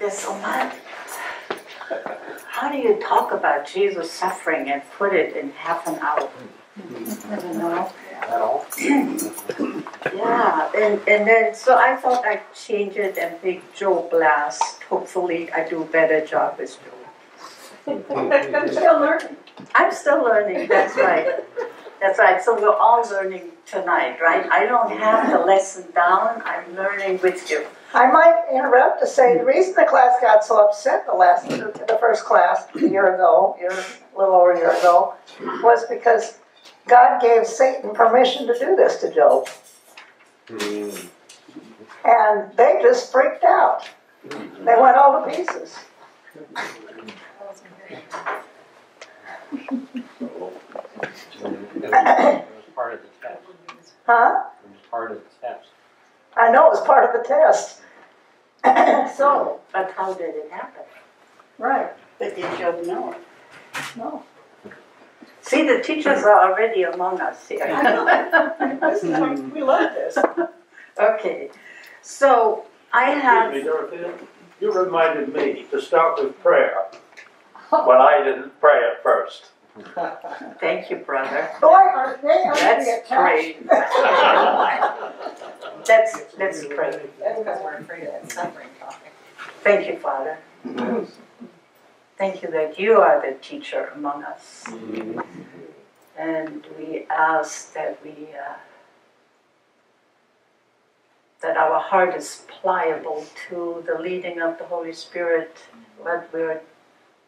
there's so much. How do you talk about Jesus suffering and put it in half an hour? You know? At all? Yeah, and, and then, so I thought I'd change it and make Job last. Hopefully I do a better job with Job. I'm still learning. I'm still learning, that's right. That's right, so we're all learning tonight, right? I don't have the lesson down, I'm learning with you. I might interrupt to say the reason the class got so upset the last, the first class a year ago, year, a little over a year ago, was because God gave Satan permission to do this to Job. And they just freaked out. They went all to pieces. It was part of the test. Huh? It was part of the test. I know it was part of the test. so, But how did it happen? right, But did Job know? It? no. See, the teachers are already among us here. This is how we love this. Okay, so I have, Excuse me, Dorothea, you reminded me to start with prayer, but I didn't pray at first. Thank you, brother. Boy, are they are That's attached. great. Let's, let's. That's because we're afraid of that suffering topic. Thank you, Father. Thank you that you are the teacher among us. And we ask that we, uh, that our heart is pliable to the leading of the Holy Spirit, what we're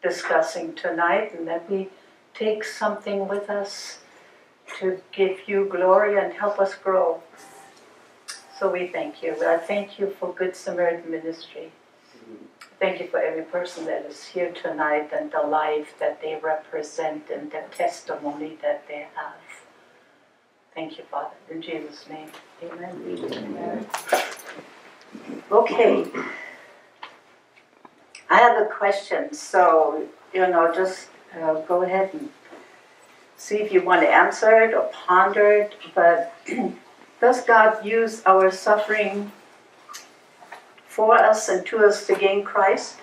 discussing tonight, and that we take something with us to give you glory and help us grow. So we thank you. I thank you for Good Samaritan Ministry. Thank you for every person that is here tonight and the life that they represent and the testimony that they have. Thank you, Father. In Jesus' name, amen. Amen. Okay. I have a question, so, you know, just uh, go ahead and see if you want to answer it or ponder it. But does God use our suffering for us and to us to gain Christ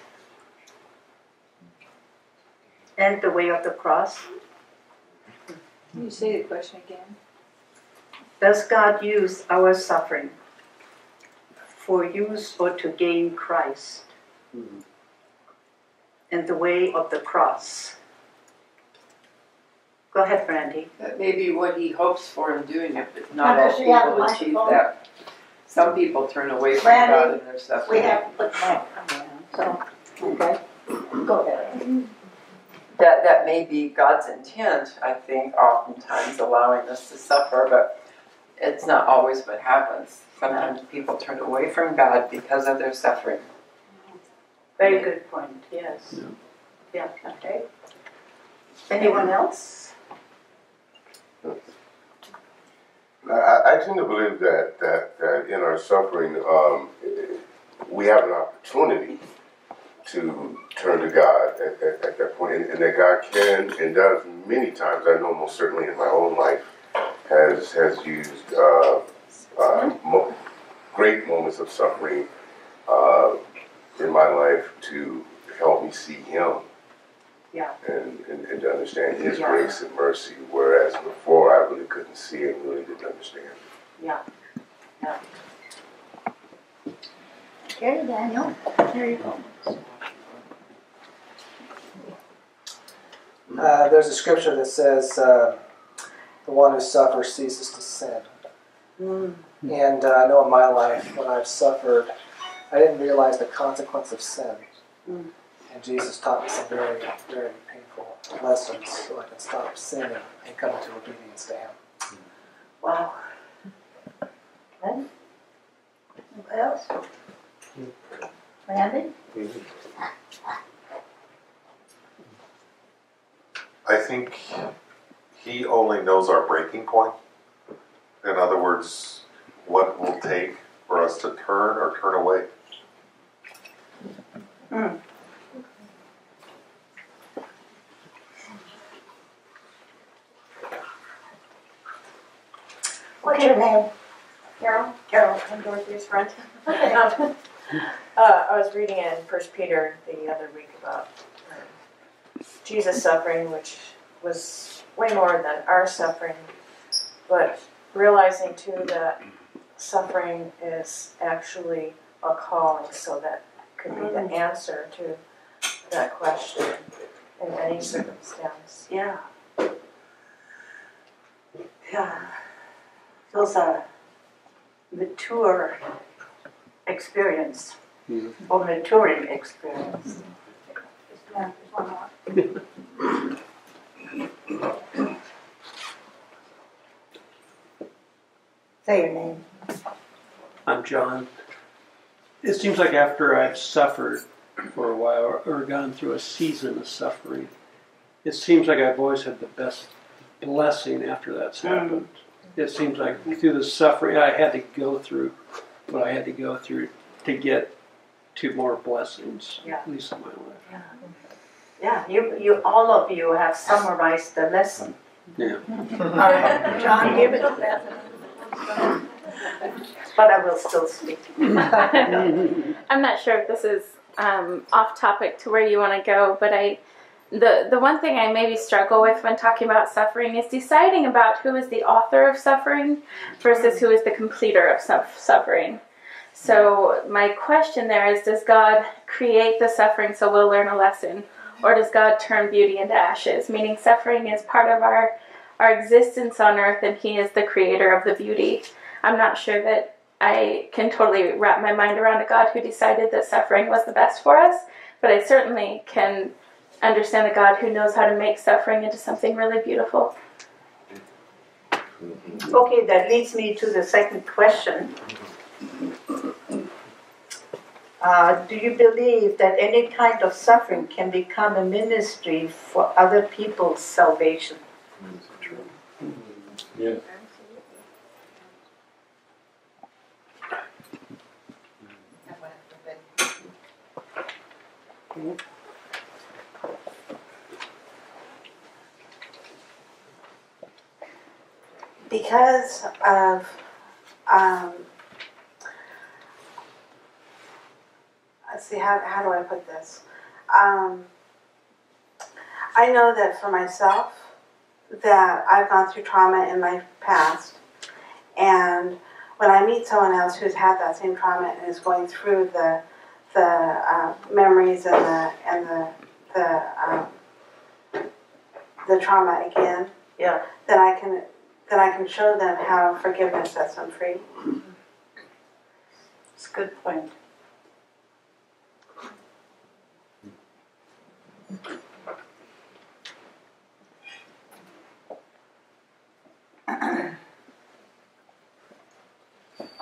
and the way of the cross? Can you say the question again? Does God use our suffering for use or to gain Christ and the way of the cross? Go ahead, Brandy. That may be what he hopes for in doing it, but Now, not all does she have a people achieve microphone? that. Some people turn away from Randy, God in their We suffering. have to put that on, so, okay, go ahead. That, that may be God's intent, I think, oftentimes allowing us to suffer, but it's not always what happens. Sometimes people turn away from God because of their suffering. Very good point, yes. Yeah, okay. Anyone else? I, I tend to believe that, that, that in our suffering, um, we have an opportunity to turn to God at, at, at that point, and, and that God can and does many times. I know most certainly in my own life has has used uh, uh, mo- great moments of suffering uh, in my life to help me see Him. Yeah. And, and, and to understand His Yeah. grace and mercy, whereas before I really couldn't see it, really didn't understand. Yeah. Okay, Daniel, here you go. Uh, there's a scripture that says, uh, "The one who suffers ceases to sin." Mm. And uh, I know in my life, when I've suffered, I didn't realize the consequence of sin. Mm. And Jesus taught me some very, very painful lessons so I can stop sinning and come into obedience to Him. Wow. Anybody else? Randy? I think he only knows our breaking point. In other words, what will take for us to turn or turn away. Hmm. What's your name? Carol? Carol. I'm Dorothy's friend. Um, uh, I was reading in First Peter the other week about um, Jesus suffering, which was way more than our suffering, but realizing too that suffering is actually a calling, so that could be the answer to that question in any circumstance. Yeah. Yeah. Those are mature experience mm-hmm. or maturing experience. Yeah, there's one more. Say your name. I'm John. It seems like after I've suffered for a while or, or gone through a season of suffering, it seems like I've always had the best blessing after that's mm. happened. It seems like through the suffering I had to go through what I had to go through to get to more blessings, Yeah. at least in my life. Yeah, yeah, you, you, all of you have summarized the lesson. Yeah. John, give it to Beth. But I will still speak. I'm not sure if this is um, off topic to where you want to go, but I, the the one thing I maybe struggle with when talking about suffering is deciding about who is the author of suffering versus who is the completer of suff- suffering. So my question there is: Does God create the suffering so we'll learn a lesson, or does God turn beauty into ashes? Meaning, suffering is part of our our existence on earth, and He is the creator of the beauty. I'm not sure that I can totally wrap my mind around a God who decided that suffering was the best for us, but I certainly can understand a God who knows how to make suffering into something really beautiful. Okay, that leads me to the second question. Uh, do you believe that any kind of suffering can become a ministry for other people's salvation? Yeah. Because of um, let's see how, how do i put this um, i know that for myself that i've gone through trauma in my past and when i meet someone else who's had that same trauma and is going through the the uh, memories and the and the the um, the trauma again Yeah. then i can then I can show them how forgiveness sets them free. It's a good point.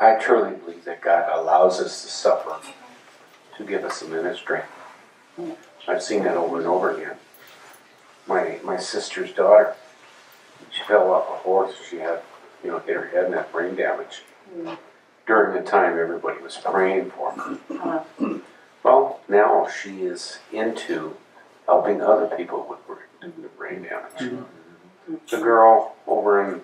I truly believe that God allows us to suffer to give us a ministry. I've seen that over and over again. My my sister's daughter, she fell off a horse. She had, you know, hit her head and had brain damage. During the time everybody was praying for her. Uh, Well, now she is into helping other people with brain, with brain damage. The girl over in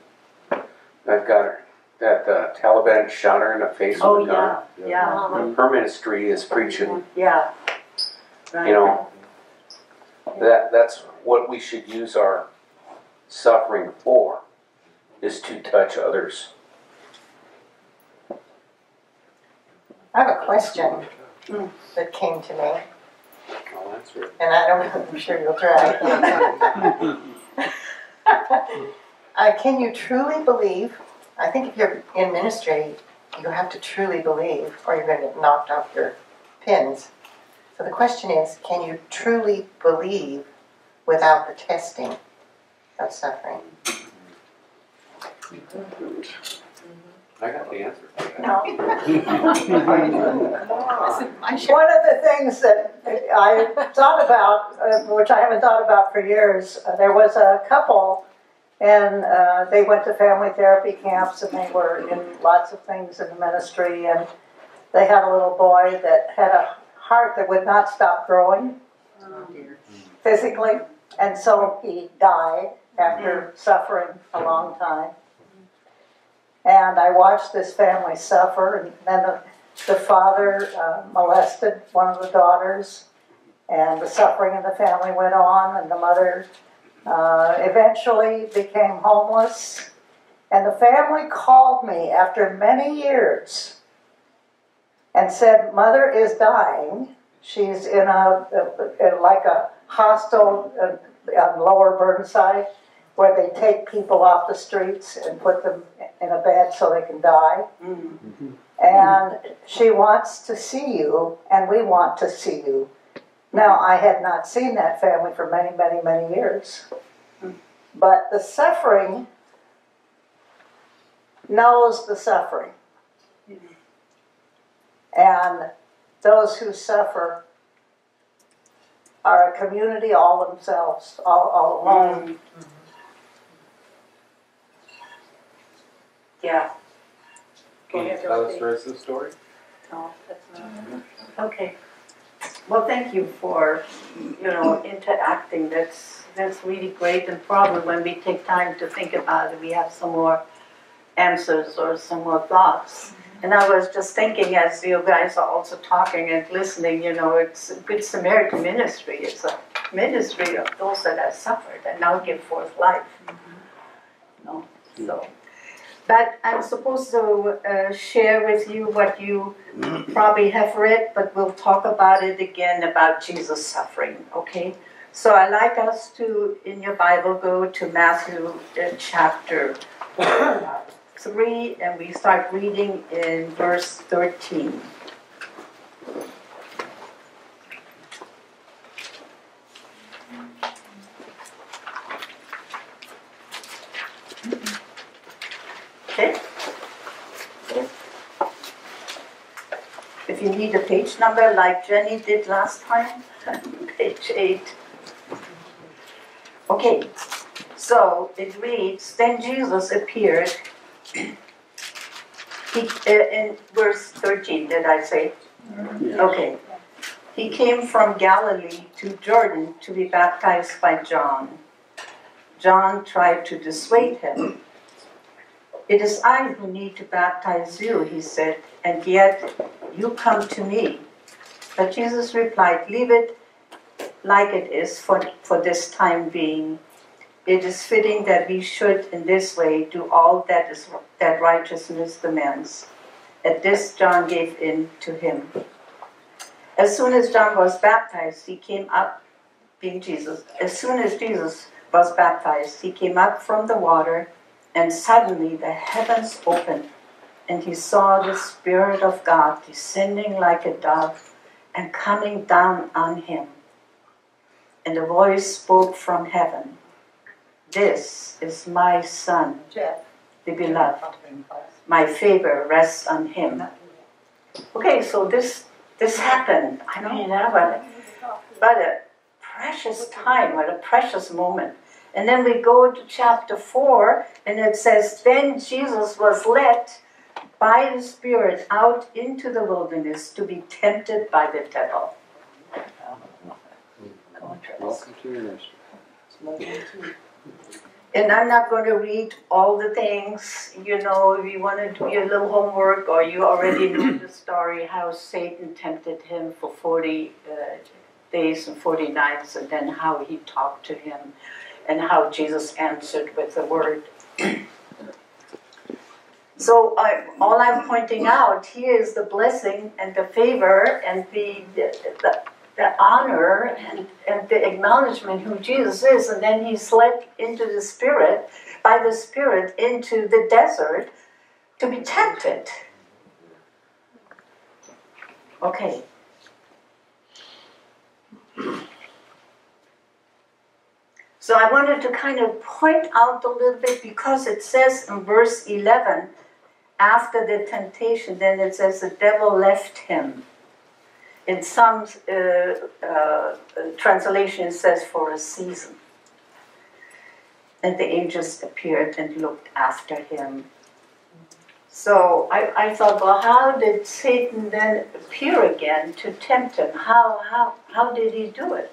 that got her that uh, Taliban shot her in the face oh, with a gun. yeah, yeah, Her ministry is preaching yeah. Right. you know that that's what we should use our suffering for is to touch others I have a question that came to me, I'll answer it. and I don't, know, I'm sure you'll try. uh, can you truly believe? I think if you're in ministry, you have to truly believe, or you're going to get knocked off your pins. So the question is, can you truly believe without the testing of suffering? I got the answer for that. No. One of the things that I thought about, uh, which I haven't thought about for years, uh, there was a couple, and uh, they went to family therapy camps, and they were in lots of things in the ministry, and they had a little boy that had a heart that would not stop growing physically, and so he died after suffering a long time. And I watched this family suffer, and then the, the father uh, molested one of the daughters, and the suffering in the family went on, and the mother uh, eventually became homeless. And the family called me after many years and said, Mother is dying. She's in a, a, a like a hostel uh, on Lower Burnside where they take people off the streets and put them in a bed so they can die. Mm-hmm. And she wants to see you, and we want to see you. Now, I had not seen that family for many, many, many years. But the suffering knows the suffering. And those who suffer are a community all themselves, all, all alone. Mm-hmm. Yeah. Can you tell us the rest of the story? No, that's not. Okay. Well, thank you for, you know, interacting. That's, that's really great. And probably when we take time to think about it, we have some more answers or some more thoughts. And I was just thinking as you guys are also talking and listening, you know, it's a Good Samaritan ministry. It's a ministry of those that have suffered and now give forth life. Mm-hmm. You know, so. But I'm supposed to uh, share with you what you probably have read, but we'll talk about it again about Jesus suffering, okay? So I like us to, in your Bible, go to Matthew uh, chapter 3, and we start reading in verse 13. Okay? If you need a page number like Jenny did last time, page 8. Okay, so it reads Then Jesus appeared. He, uh, in verse 13, did I say? Okay. He came from Galilee to Jordan to be baptized by John. John tried to dissuade him. It is I who need to baptize you, he said, and yet you come to me. But Jesus replied, Leave it like it is for, for this time being. It is fitting that we should in this way do all that is that righteousness demands. At this John gave in to him. As soon as John was baptized, he came up, being Jesus, as soon as Jesus was baptized, he came up from the water, and suddenly the heavens opened, and he saw the Spirit of God descending like a dove and coming down on him. And a voice spoke from heaven This is my Son, the beloved. My favor rests on him. Okay, so this this happened. I mean, was but a precious time, what a precious moment. And then we go to chapter 4, and it says, Then Jesus was led by the Spirit out into the wilderness to be tempted by the devil. Welcome to nursery. And I'm not going to read all the things, you know, if you want to do your little homework or you already know the story how Satan tempted him for 40 uh, days and 40 nights, and then how he talked to him and how Jesus answered with the word. So I, all I'm pointing out here is the blessing and the favor and the, the, the honor and, and the acknowledgement who Jesus is, and then he's led into the Spirit, by the Spirit, into the desert to be tempted. Okay. So I wanted to kind of point out a little bit because it says in verse 11, after the temptation, then it says the devil left him in some uh, uh, translation it says for a season. And the angels appeared and looked after him. So I, I thought, well, how did Satan then appear again to tempt him? How, how, how did he do it?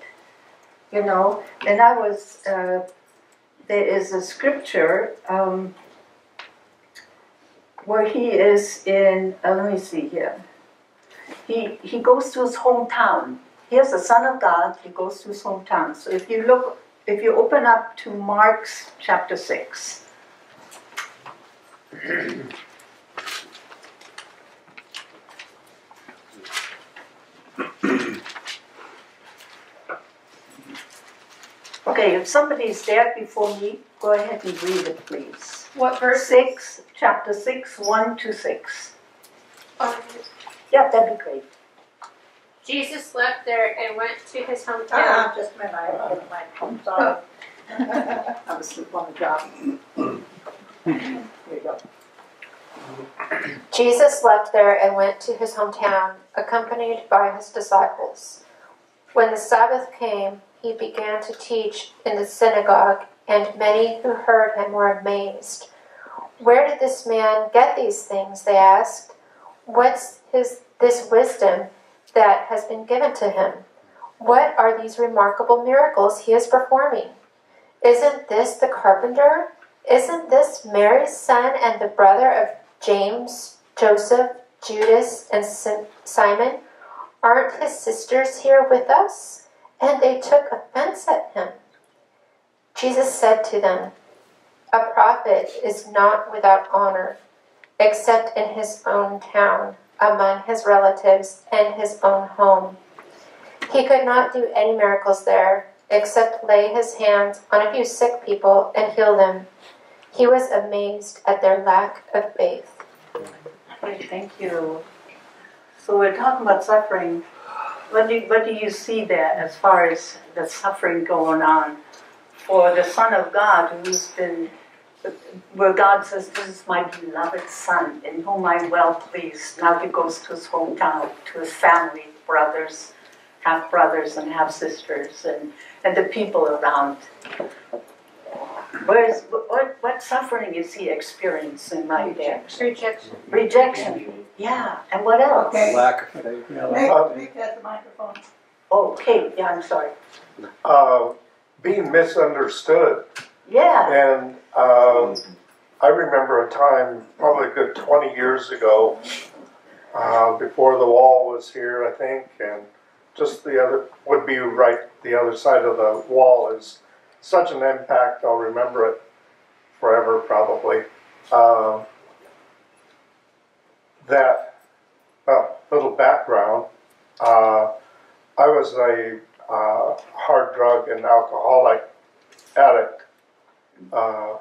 You know, and I was, uh, there is a scripture, um, where he is in, uh, let me see here. He, he goes to his hometown. He is the Son of God, he goes to his hometown. So if you look, if you open up to Mark's chapter 6. Okay, if somebody's there before me, go ahead and read it, please. What verse? Six, chapter six, one to six. Yeah, that'd be great. Jesus left there and went to his hometown. Ah, just a minute, I have to get my, I'm sorry. I was asleep on the job. Here you go. Jesus left there and went to his hometown, accompanied by his disciples. When the Sabbath came, he began to teach in the synagogue, and many who heard him were amazed. Where did this man get these things? They asked. What's his this wisdom that has been given to him? What are these remarkable miracles he is performing? Isn't this the carpenter? Isn't this Mary's son and the brother of James, Joseph, Judas, and Simon? Aren't his sisters here with us? And they took offense at him. Jesus said to them, A prophet is not without honor, except in his own town, among his relatives, and his own home. He could not do any miracles there, except lay his hands on a few sick people and heal them. He was amazed at their lack of faith. Okay, thank you. So we're talking about suffering. What do, what do you see there as far as the suffering going on for the Son of God who's been, where God says, This is my beloved Son in whom I'm well pleased. Now he goes to his hometown, to his family, brothers, half brothers and half sisters, and, and the people around. Where's, what, what suffering is he experiencing right there? Rejection. Rejection. Yeah. And what else? Okay. Lack of faith. Make, make that the microphone. Oh, Kate. Yeah, I'm sorry. Uh, being misunderstood. Yeah. And um, I remember a time, probably a good 20 years ago, uh, before the wall was here, I think, and just the other, would be right the other side of the wall is such an impact, I'll remember it forever probably. Um, that, well, little background, uh, I was a uh, hard drug and alcoholic addict uh,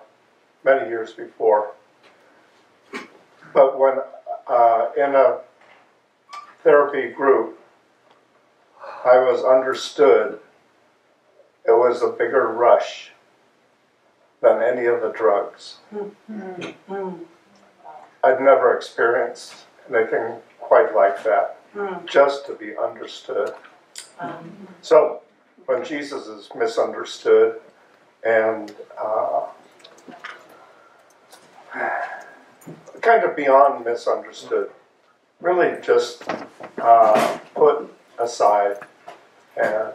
many years before. But when uh, in a therapy group, I was understood it was a bigger rush than any of the drugs. I'd never experienced anything quite like that, just to be understood. So, when Jesus is misunderstood and uh, kind of beyond misunderstood, really just uh, put aside and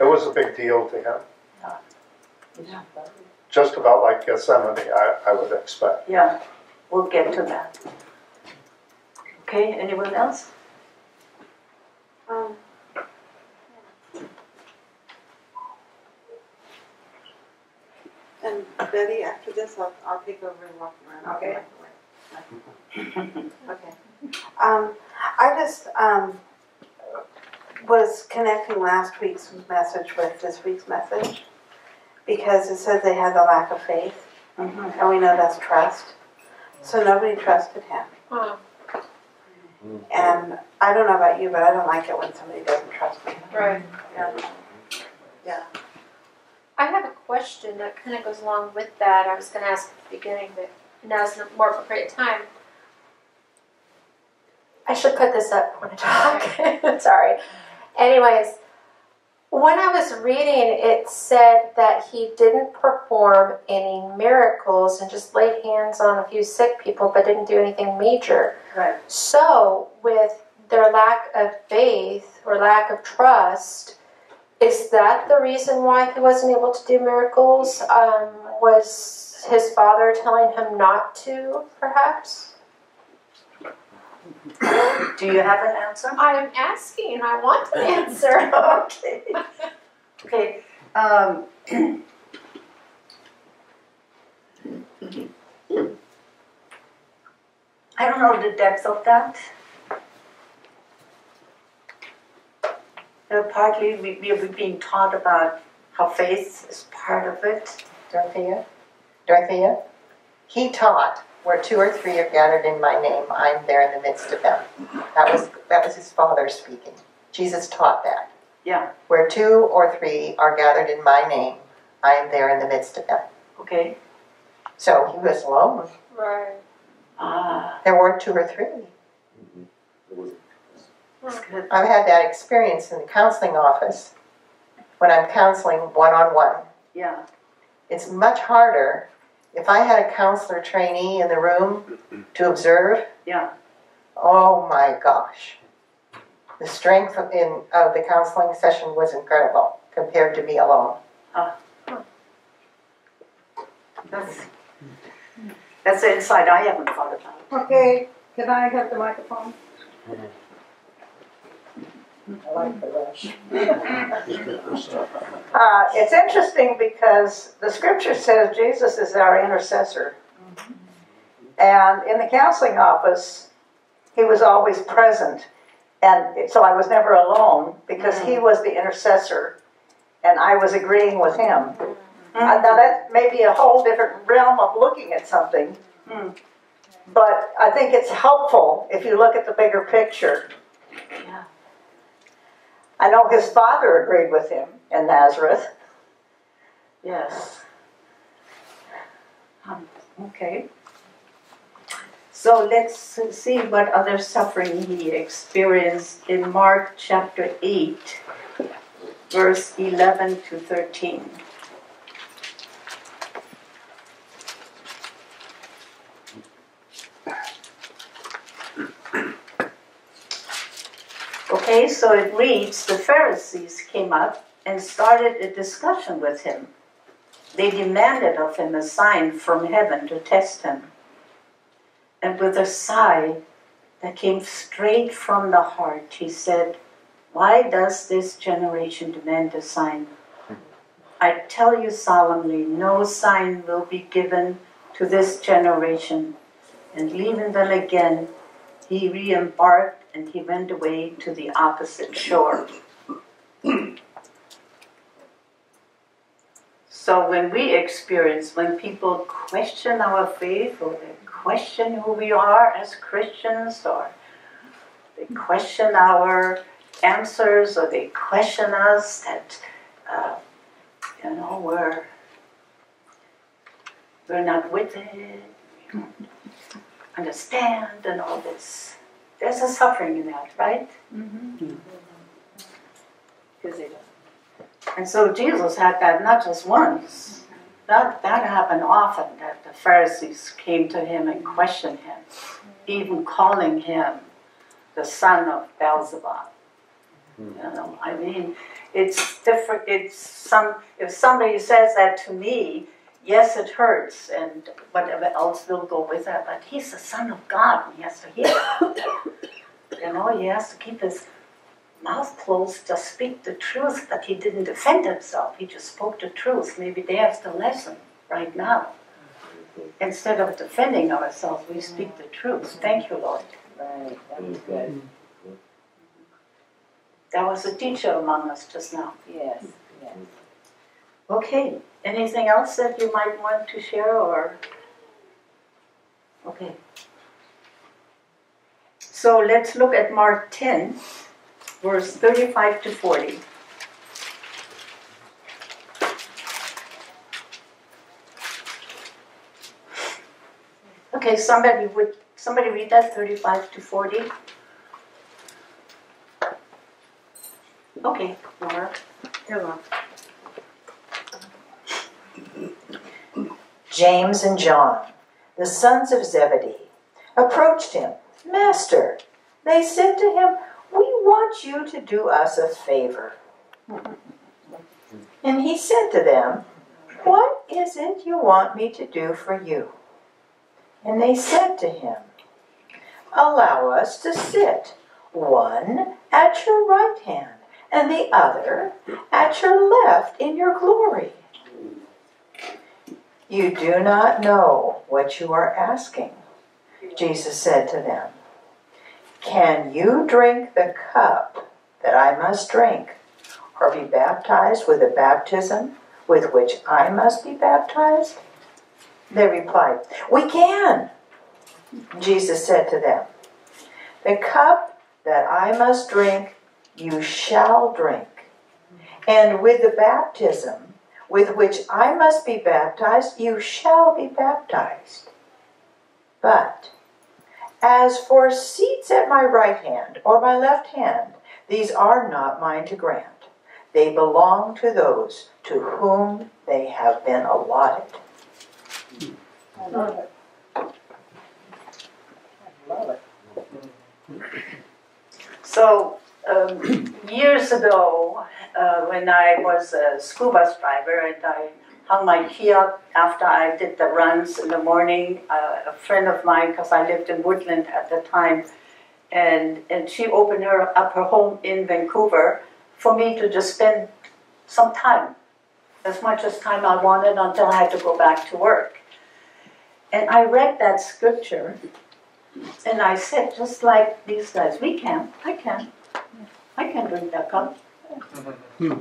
it was a big deal to him. Yeah. Just about like Gethsemane, I, I would expect. Yeah. We'll get to that. Okay. Anyone else? Um, Betty, after this, I'll, I'll take over and walk around. Okay. Okay. Um, I just, um, was connecting last week's message with this week's message because it says they had the lack of faith, Mhm. and we know that's trust. So nobody trusted him. Huh. And I don't know about you, but I don't like it when somebody doesn't trust me. Right. Yeah. Yeah. I have a question that kind of goes along with that. I was going to ask at the beginning, but now's a more appropriate time. I should put this up when I talk. Sorry. Anyways, when I was reading, it said that he didn't perform any miracles and just laid hands on a few sick people, but didn't do anything major. Right. So, with their lack of faith or lack of trust, is that the reason why he wasn't able to do miracles? Um, was his father telling him not to, perhaps? Do you have an answer? I'm asking, I want an answer. okay. Okay. Um, I don't know the depth of that. Uh, partly we, we are being taught about how faith is part of it. Dorothea? Dorothea? He taught, where two or three are gathered in my name, I'm there in the midst of them. That was, that was his father speaking. Jesus taught that. Yeah. Where two or three are gathered in my name, I am there in the midst of them. Okay. So he was alone. Right. Ah, There weren't two or three. that's good. I've had that experience in the counseling office when I'm counseling one on one. Yeah. It's much harder if I had a counselor trainee in the room to observe. Yeah. Oh my gosh. The strength of, in, of the counseling session was incredible compared to me alone. Ah. That's that's the insight I haven't thought about. Okay, can I have the microphone? I like the rush. Uh, it's interesting because the scripture says Jesus is our intercessor. And in the counseling office, he was always present. And so I was never alone because he was the intercessor and I was agreeing with him. Uh, now, that may be a whole different realm of looking at something, but I think it's helpful if you look at the bigger picture. Yeah. I know his father agreed with him in Nazareth. Yes. Um, okay. So let's see what other suffering he experienced in Mark chapter 8, verse 11 to 13. Okay, so it reads The Pharisees came up and started a discussion with him. They demanded of him a sign from heaven to test him. And with a sigh that came straight from the heart, he said, Why does this generation demand a sign? I tell you solemnly, no sign will be given to this generation. And leaving them again, he re embarked and he went away to the opposite shore. so when we experience, when people question our faith or they question who we are as Christians or they question our answers or they question us that, uh, you know, we're, we're not with it, understand and all this. There's a suffering in that, right? Because they don't. And so Jesus had that not just once. That, that happened often, that the Pharisees came to him and questioned him, even calling him the son of Beelzebub. Hmm. You know, I mean, it's different. It's some. If somebody says that to me, yes, it hurts, and whatever else will go with that. But he's the son of God, and he has to hear. it. you know, he has to keep his mouth closed, just speak the truth. But he didn't defend himself. He just spoke the truth. Maybe there's the lesson right now. Instead of defending ourselves, we speak the truth. Thank you, Lord. Right, that was good. That was a teacher among us just now. Yes, yes. Okay, anything else that you might want to share or? Okay. So let's look at Mark 10, verse 35 to 40. Okay, somebody would somebody read that 35 to 40? Okay, Laura. Here, James and John, the sons of Zebedee, approached him. Master, they said to him, We want you to do us a favor. And he said to them, What is it you want me to do for you? And they said to him, Allow us to sit, one at your right hand and the other at your left in your glory. You do not know what you are asking, Jesus said to them. Can you drink the cup that I must drink, or be baptized with the baptism with which I must be baptized? They replied, We can. Jesus said to them, The cup that I must drink, you shall drink. And with the baptism with which I must be baptized, you shall be baptized. But as for seats at my right hand or my left hand, these are not mine to grant. They belong to those to whom they have been allotted. I love it. I love it. So, um, years ago, uh, when I was a school bus driver and I hung my key up after I did the runs in the morning, uh, a friend of mine, because I lived in Woodland at the time, and, and she opened her up her home in Vancouver for me to just spend some time, as much as time I wanted until I had to go back to work. And I read that scripture and I said, just like these guys, we can, I can, I can drink that cup. Hmm.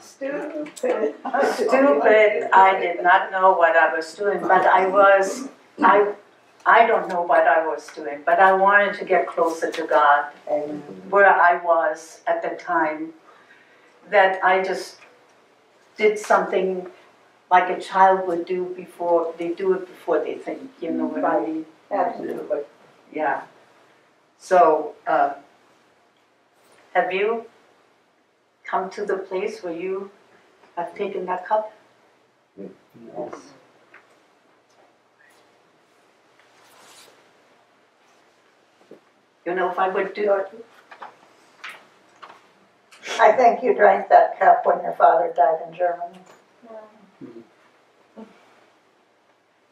Stupid. Stupid, I did not know what I was doing, but I was, I, I don't know what I was doing, but I wanted to get closer to God and where I was at the time, that I just did something like a child would do before, they do it before they think, you know what I mean? Absolutely. Yeah. So, uh, have you come to the place where you have taken that cup? Yes. You know, if I would do it, I think you drank that cup when your father died in Germany.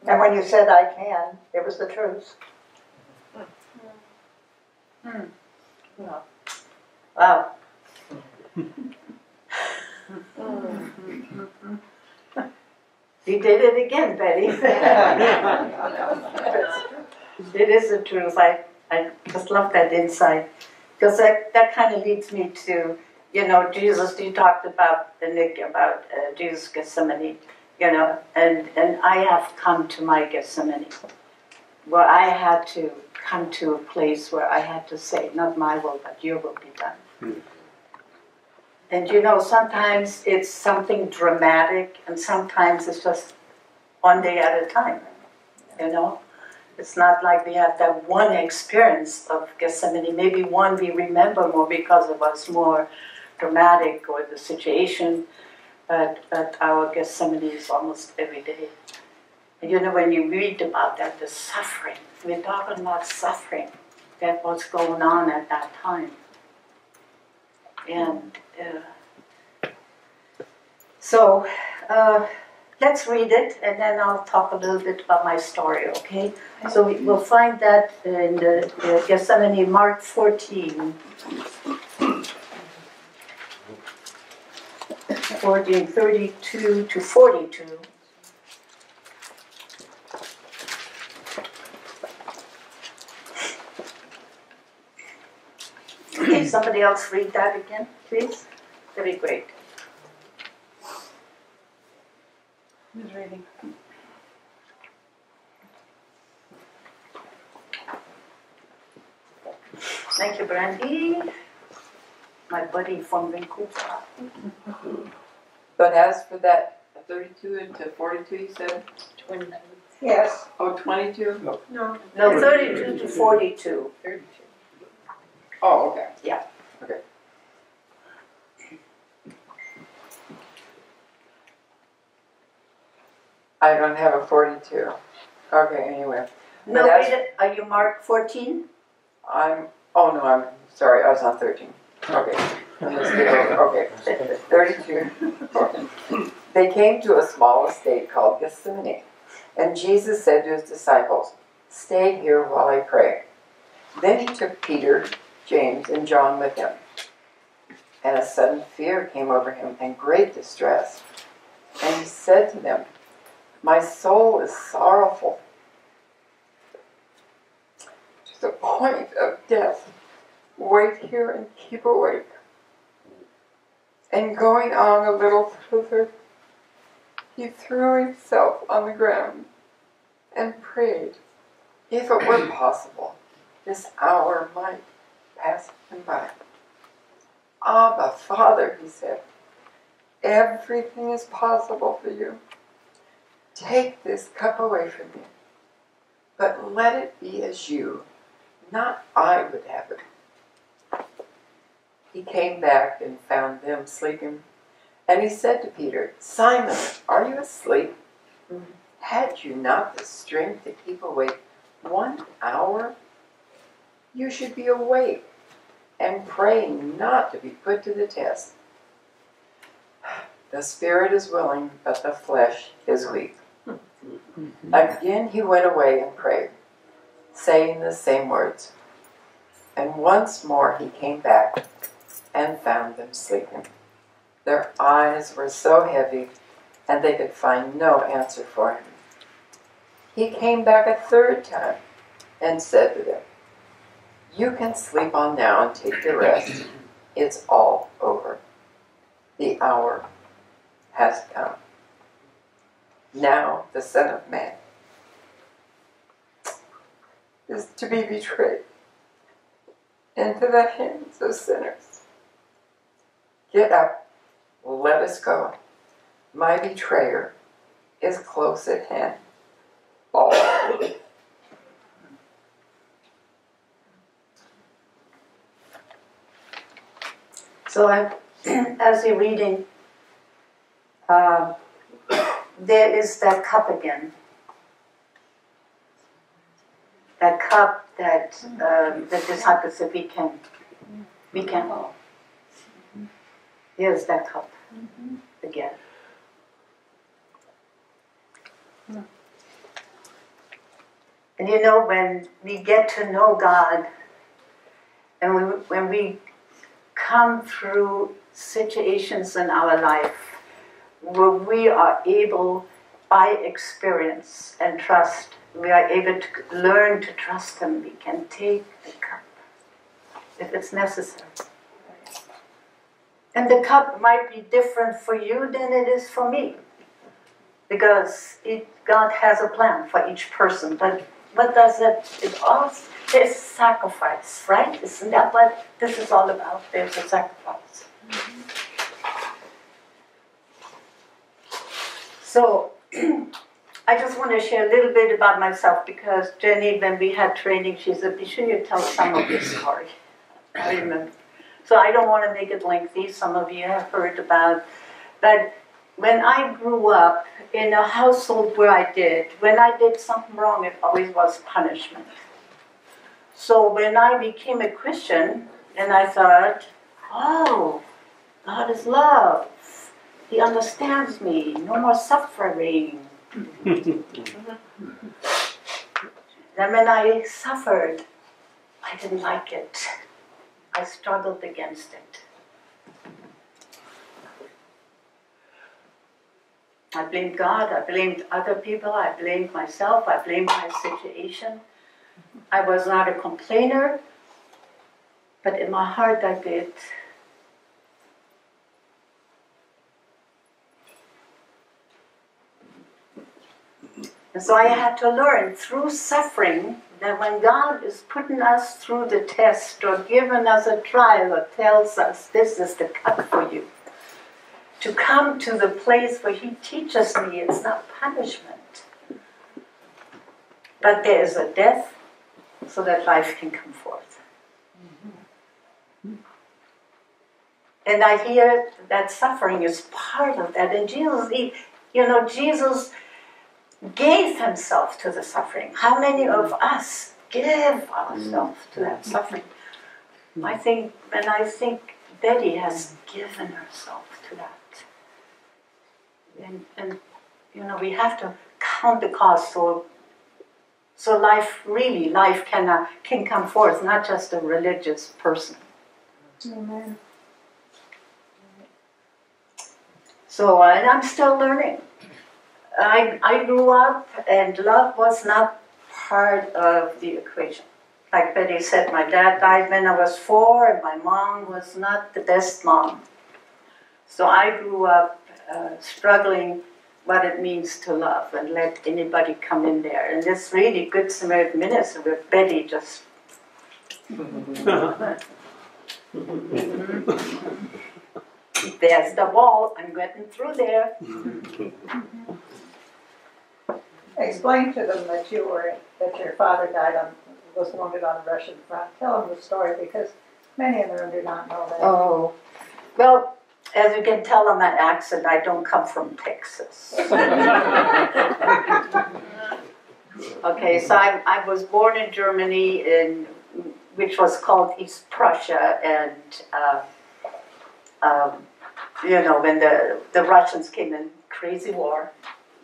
And when you said I can, it was the truth. Hmm. Wow. Wow. You did it again, Betty. it is the truth. I, I just love that insight. Because that, that kind of leads me to, you know, Jesus, you talked about, the Nick, about uh, Jesus Gethsemane, you know, and, and I have come to my Gethsemane, where I had to come to a place where I had to say, not my will, but your will be done. Hmm. And you know, sometimes it's something dramatic, and sometimes it's just one day at a time. You know, it's not like we have that one experience of Gethsemane. Maybe one we remember more because it was more dramatic or the situation, but but our Gethsemane is almost every day. And you know, when you read about that, the suffering, we're talking about suffering, that was going on at that time. And uh, so uh, let's read it and then I'll talk a little bit about my story, okay? So we, we'll find that in the, the Gethsemane, Mark 14. 14, 32 to 42. Can somebody else read that again, please? That'd be great. Who's reading? Thank you, Brandy. My buddy from Vancouver. But as for that 32 into 42, you said? Yes. Oh, 22? No. No, 32 to 42. 32. Oh, okay. Yeah. Okay. I don't have a 42. Okay, anyway. No, But as- read it. Are you Mark 14? I'm, oh no, I'm sorry, I was on 13. Okay. Let's get over. Okay, 32. They came to a small estate called Gethsemane, and Jesus said to his disciples, Stay here while I pray. Then he took Peter, James, and John with him. And a sudden fear came over him and great distress. And he said to them, My soul is sorrowful to the point of death. Wait here and keep awake. And going on a little further, he threw himself on the ground and prayed, if it were possible, this hour might pass him by. Abba, ah, Father, he said, everything is possible for you. Take this cup away from me, but let it be as you, not I would have it. He came back and found them sleeping, and he said to Peter, Simon, are you asleep? Had you not the strength to keep awake one hour? You should be awake and praying not to be put to the test. The spirit is willing, but the flesh is weak. Hmm. Again he went away and prayed, saying the same words. And once more he came back and found them sleeping. Their eyes were so heavy, and they could find no answer for him. He came back a third time and said to them, You can sleep on now and take your rest. It's all over. The hour has come. Now the Son of Man is to be betrayed into the hands of sinners. Get up, let us go. My betrayer is close at hand. All. So I, as you're reading, uh, there is that cup again. That cup that um, the disciples said we can, we can. Here's that cup again. And you know, when we get to know God, and we, when we come through situations in our life where we are able, by experience and trust, we are able to learn to trust Him. We can take the cup if it's necessary. And the cup might be different for you than it is for me. Because it, God has a plan for each person. But what does it, it all, there's sacrifice, right? Isn't that what this is all about? There's a sacrifice. So, I just want to share a little bit about myself because Jenny, when we had training, she said, Be sure you tell some of your story. I remember. So I don't want to make it lengthy. Some of you have heard about. But when I grew up in a household where I did, when I did something wrong, it always was punishment. So when I became a Christian, and I thought, oh, God is love. He understands me. No more suffering. then when I suffered, I didn't like it. I struggled against it. I blamed God, I blamed other people, I blamed myself, I blamed my situation. I was not a complainer, but in my heart I did. And so I had to learn through suffering that when God is putting us through the test or giving us a trial or tells us this is the cut for you, to come to the place where He teaches me it's not punishment, but there is a death so that life can come forth. Mm-hmm. And I hear that suffering is part of that. And Jesus, he, you know, Jesus gave himself to the suffering. How many mm-hmm. of us give ourselves to that mm-hmm. suffering? I think and I think Betty has given herself to that. And, and you know, we have to count the cost so so life really life can uh, can come forth, not just a religious person. Amen. So uh, and I'm still learning. I I grew up and love was not part of the equation. Like Betty said, my dad died when I was four, and my mom was not the best mom. So I grew up uh, struggling what it means to love and let anybody come in there. And this really good Samaritan minister with Betty just. There's the wall. I'm getting through there. Explain to them that you were, that your father died on, was wounded on the Russian front. Tell them the story because many of them do not know that. Oh, well, as you can tell on my accent, I don't come from Texas. okay, so I, I was born in Germany, in which was called East Prussia, and uh, um, you know when the the Russians came in, crazy war,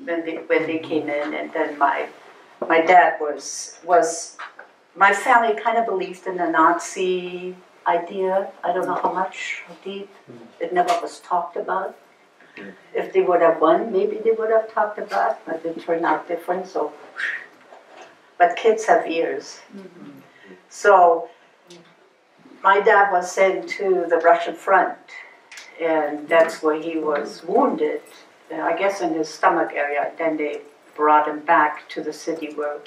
when they when they came in, and then my my dad was was my family kind of believed in the Nazi idea. I don't know how much, how deep. It never was talked about. Mm-hmm. If they would have won, maybe they would have talked about, but it turned out different. So, but kids have ears. Mm-hmm. So, my dad was sent to the Russian front, and that's where he was wounded. uh, I guess in his stomach area. Then they brought him back to the city where,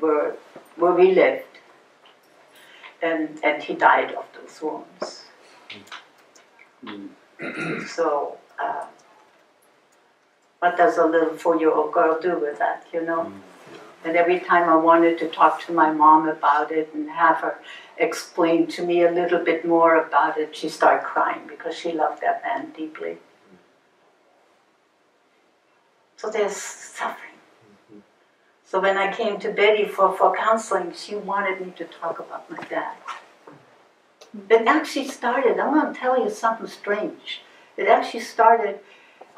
where, where we lived and, and he died of those wounds. so, uh, what does a little four year old girl do with that, you know? And every time I wanted to talk to my mom about it and have her explain to me a little bit more about it, she started crying because she loved that man deeply. So there's suffering. So when I came to Betty for, for counseling, she wanted me to talk about my dad. It actually started, I'm going to tell you something strange. It actually started,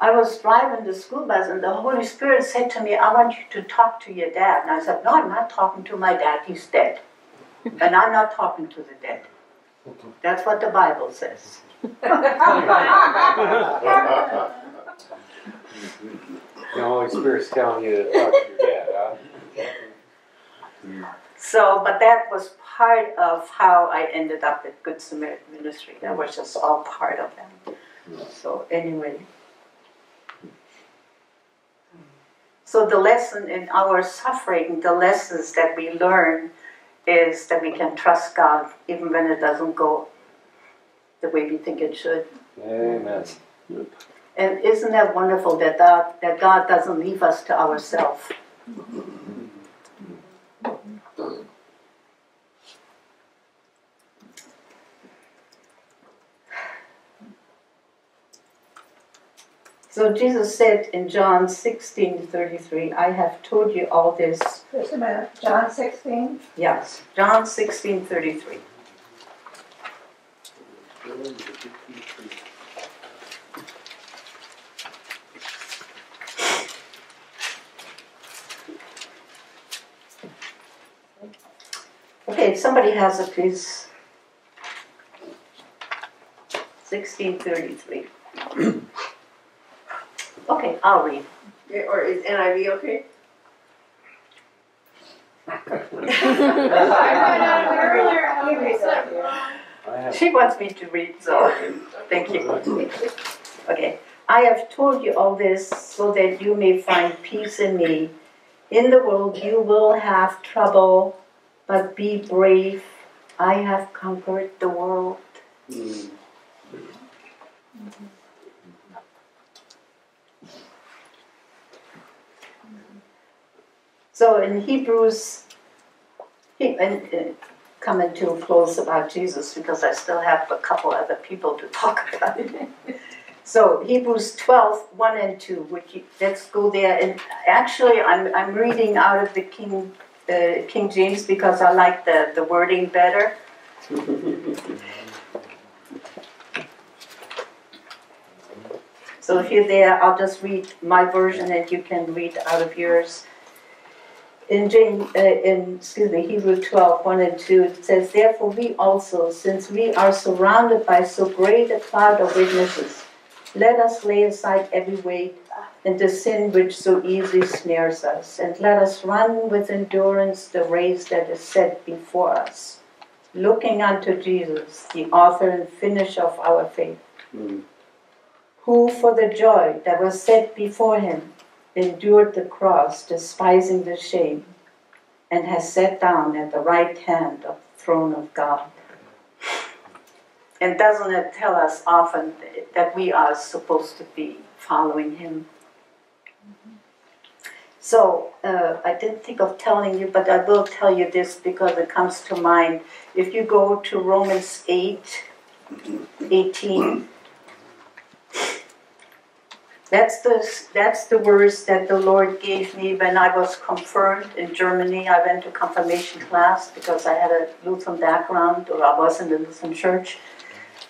I was driving the school bus and the Holy Spirit said to me, I want you to talk to your dad. And I said, No, I'm not talking to my dad, he's dead. and I'm not talking to the dead. That's what the Bible says. The Holy Spirit's telling you to talk to your dad, huh? So, but that was part of how I ended up at Good Samaritan Ministry. That was just all part of them. So, anyway. So, the lesson in our suffering, the lessons that we learn, is that we can trust God even when it doesn't go the way we think it should. Amen. And isn't that wonderful that God, that God doesn't leave us to ourselves? So Jesus said in John 16 33, I have told you all this. Just a minute, John 16? Yes, John 16 33. Okay, if somebody has it, please. 1633. Okay, I'll read. Or is NIV okay? She wants me to read, so thank you. Okay, I have told you all this so that you may find peace in me. In the world you will have trouble, but be brave. I have conquered the world. Hmm. So in Hebrews, he, and, uh, coming to a close about Jesus because I still have a couple other people to talk about. so Hebrews 12, 1 and 2, which you, let's go there. And actually, I'm, I'm reading out of the King, uh, King James because I like the, the wording better. So if you're there, I'll just read my version and you can read out of yours. In James, uh, in excuse me, Hebrew 12, 1 and 2, it says, Therefore we also, since we are surrounded by so great a cloud of witnesses, let us lay aside every weight and the sin which so easily snares us, and let us run with endurance the race that is set before us, looking unto Jesus, the author and finisher of our faith, who for the joy that was set before him endured the cross, despising the shame, and has sat down at the right hand of the throne of God. And doesn't it tell us often that we are supposed to be following him? So uh, I didn't think of telling you, but I will tell you this because it comes to mind. If you go to Romans 8, 18, that's the, that's the words that the Lord gave me when I was confirmed in Germany. I went to confirmation class because I had a Lutheran background, or I was in the Lutheran church.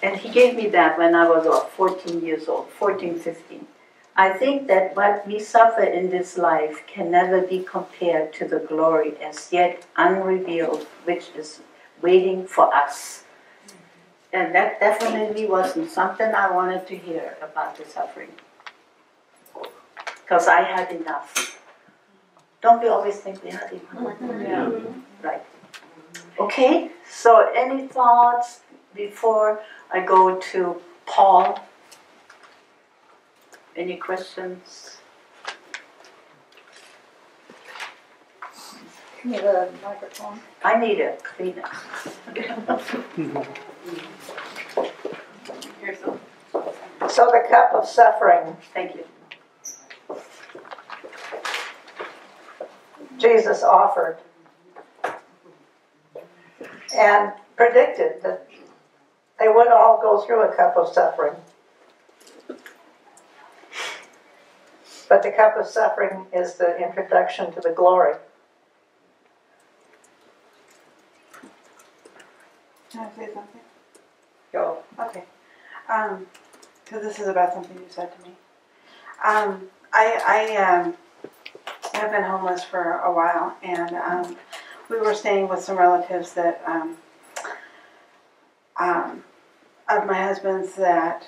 And He gave me that when I was about 14 years old, 14, 15. I think that what we suffer in this life can never be compared to the glory as yet unrevealed, which is waiting for us. And that definitely wasn't something I wanted to hear about the suffering. Because I had enough. Don't we always think we had enough? Mm-hmm. Yeah. Right. Okay, so any thoughts before I go to Paul? Any questions? Need a microphone. I need a Kleenex. Here's some. So the cup of suffering, Thank you. Jesus offered and predicted that they would all go through a cup of suffering. But the cup of suffering is the introduction to the glory. Can I say something? Go. Okay. Um, because this is about something you said to me. Um, I, I, um, have been homeless for a while, and, um, we were staying with some relatives that, um, um, of my husband's that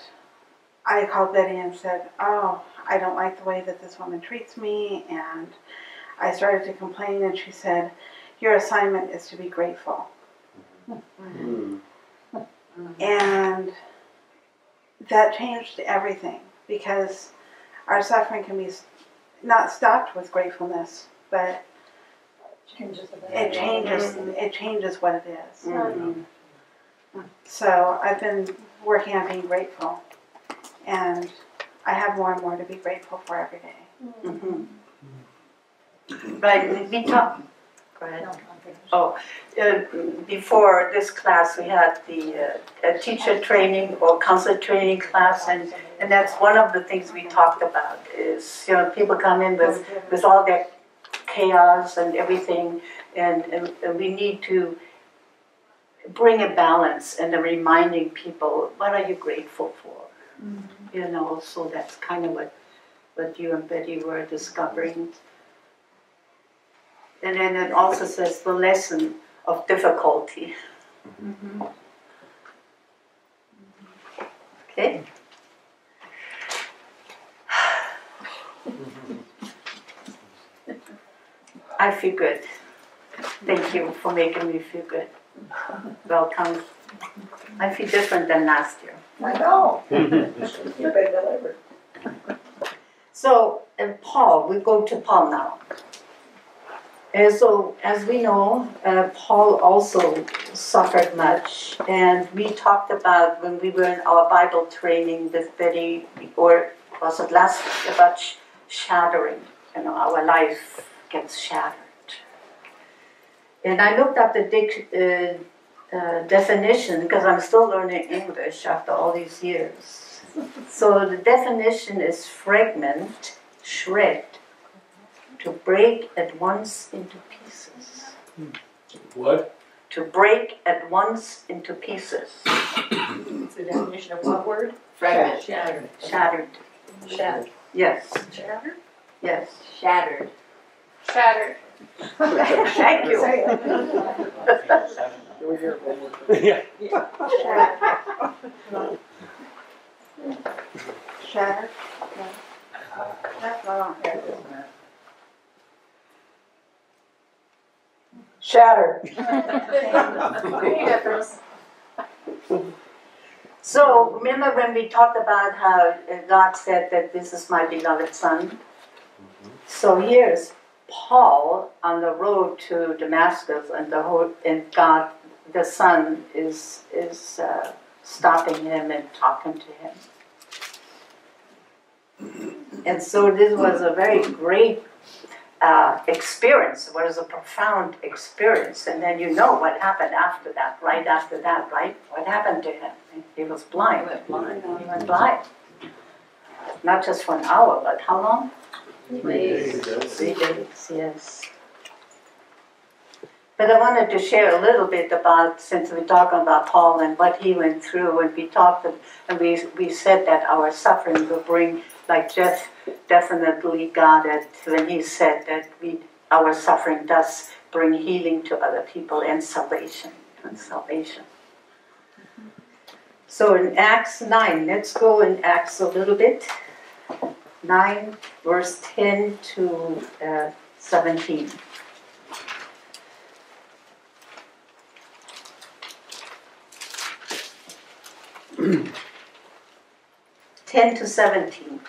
I called Betty and said, oh, I don't like the way that this woman treats me, and I started to complain, and she said, your assignment is to be grateful. And that changed everything because our suffering can be not stopped with gratefulness, but Changes it changes it changes what it is. So I've been working on being grateful, and I have more and more to be grateful for every day. Mhm. Right, we- we talked, go ahead. Oh, uh, before this class, we had the uh, uh, teacher training or counselor training class, and, and that's one of the things we talked about is, you know, people come in with, with all their chaos and everything, and, and, and we need to bring a balance and a reminding people, what are you grateful for? Mm-hmm. You know, so that's kind of what, what you and Betty were discovering. And then it also says the lesson of difficulty. Mm-hmm. Okay? I feel good. Thank you for making me feel good. Welcome. I feel different than last year. I know. You've been delivered. So, and Paul, we go to Paul now. And so, as we know, uh, Paul also suffered much, and we talked about when we were in our Bible training with Betty, or was it last about shattering. You know, our life gets shattered. And I looked up the dic- uh, uh, definition because I'm still learning English after all these years. So the definition is fragment, shred, to break at once into pieces. What? To break at once into pieces. It's the definition of what word? Fragment. Shattered. Shattered. Shattered. Yes, Shattered? yes. Shattered. Shattered. Thank you. Say we hear it one more time? Yeah. Shattered. That's what I don't hear this man. Shattered. So remember when we talked about how uh, God said that this is my beloved son? So here's Paul on the road to Damascus, and the whole, and God, the Son, is is uh, stopping him and talking to him. And so this was a very great uh, experience. It was a profound experience. And then you know what happened after that, right after that, right? What happened to him? He was blind. He went blind. He went blind. Not just for an hour, but how long? Three days. Three days, yes. But I wanted to share a little bit about, since we're talking about Paul and what he went through, and we talked, and we, we said that our suffering will bring, like Jeff definitely got it when he said that we, our suffering does bring healing to other people and salvation, and salvation. So in Acts 9, let's go in Acts a little bit. 9, verse 10 to uh, 17. Ten to seventeen.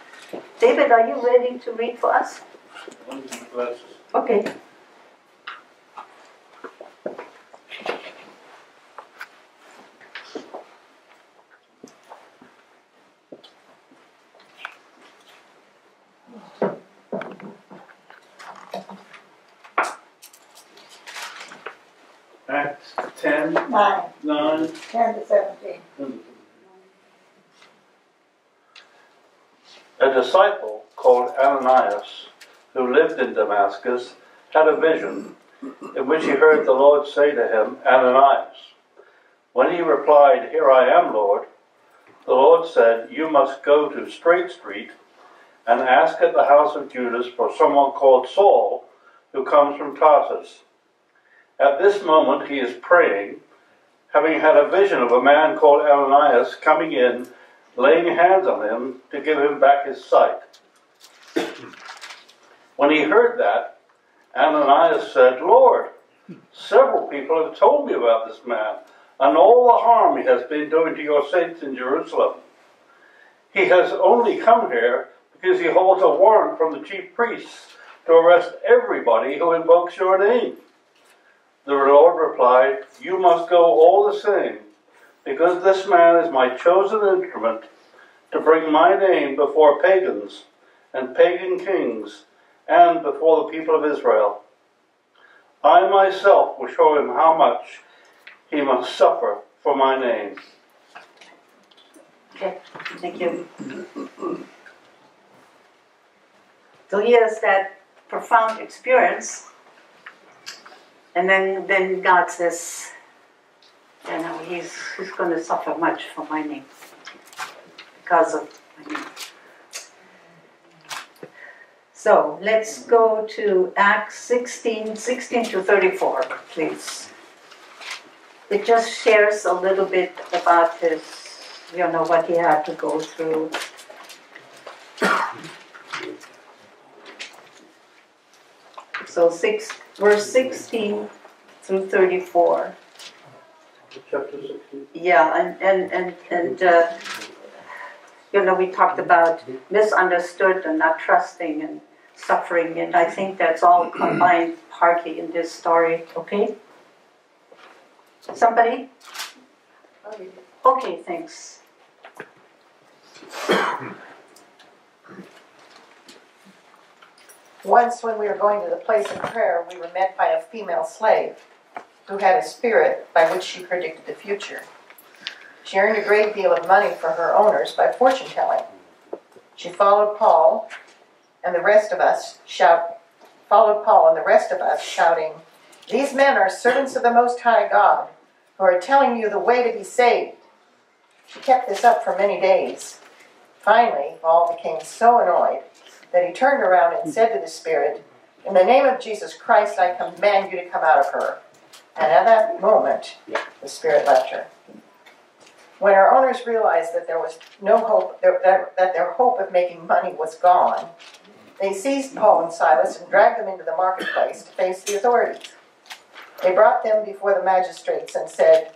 David, are you ready to read for us? Okay. Acts ten, Nine, nine, ten to seventeen. A disciple called Ananias, who lived in Damascus, had a vision in which he heard the Lord say to him, Ananias. When he replied, Here I am, Lord, the Lord said, You must go to Straight Street and ask at the house of Judas for someone called Saul, who comes from Tarsus. At this moment he is praying, having had a vision of a man called Ananias coming in laying hands on him to give him back his sight. When he heard that, Ananias said, Lord, several people have told me about this man and all the harm he has been doing to your saints in Jerusalem. He has only come here because he holds a warrant from the chief priests to arrest everybody who invokes your name. The Lord replied, You must go all the same because this man is my chosen instrument to bring my name before pagans and pagan kings and before the people of Israel. I myself will show him how much he must suffer for my name. Okay, thank you. So he has that profound experience, and then, then God says, you know, he's, he's going to suffer much for my name because of my name. So let's go to Acts 16, 16 to 34, please. It just shares a little bit about his, you know, what he had to go through. So six, verse 16 through 34. Chapter 16. Yeah, and, and, and, and uh, you know, we talked about misunderstood and not trusting and suffering, and I think that's all combined partly in this story, okay? Somebody? Okay, thanks. Once, when we were going to the place of prayer, we were met by a female slave who had a spirit by which she predicted the future. She earned a great deal of money for her owners by fortune telling. She followed Paul and the rest of us shout followed Paul and the rest of us shouting, These men are servants of the Most High God, who are telling you the way to be saved. She kept this up for many days. Finally, Paul became so annoyed that he turned around and said to the spirit, In the name of Jesus Christ, I command you to come out of her. And at that moment, the spirit left her. When her owners realized that there was no hope, that, that their hope of making money was gone, they seized Paul and Silas and dragged them into the marketplace to face the authorities. They brought them before the magistrates and said,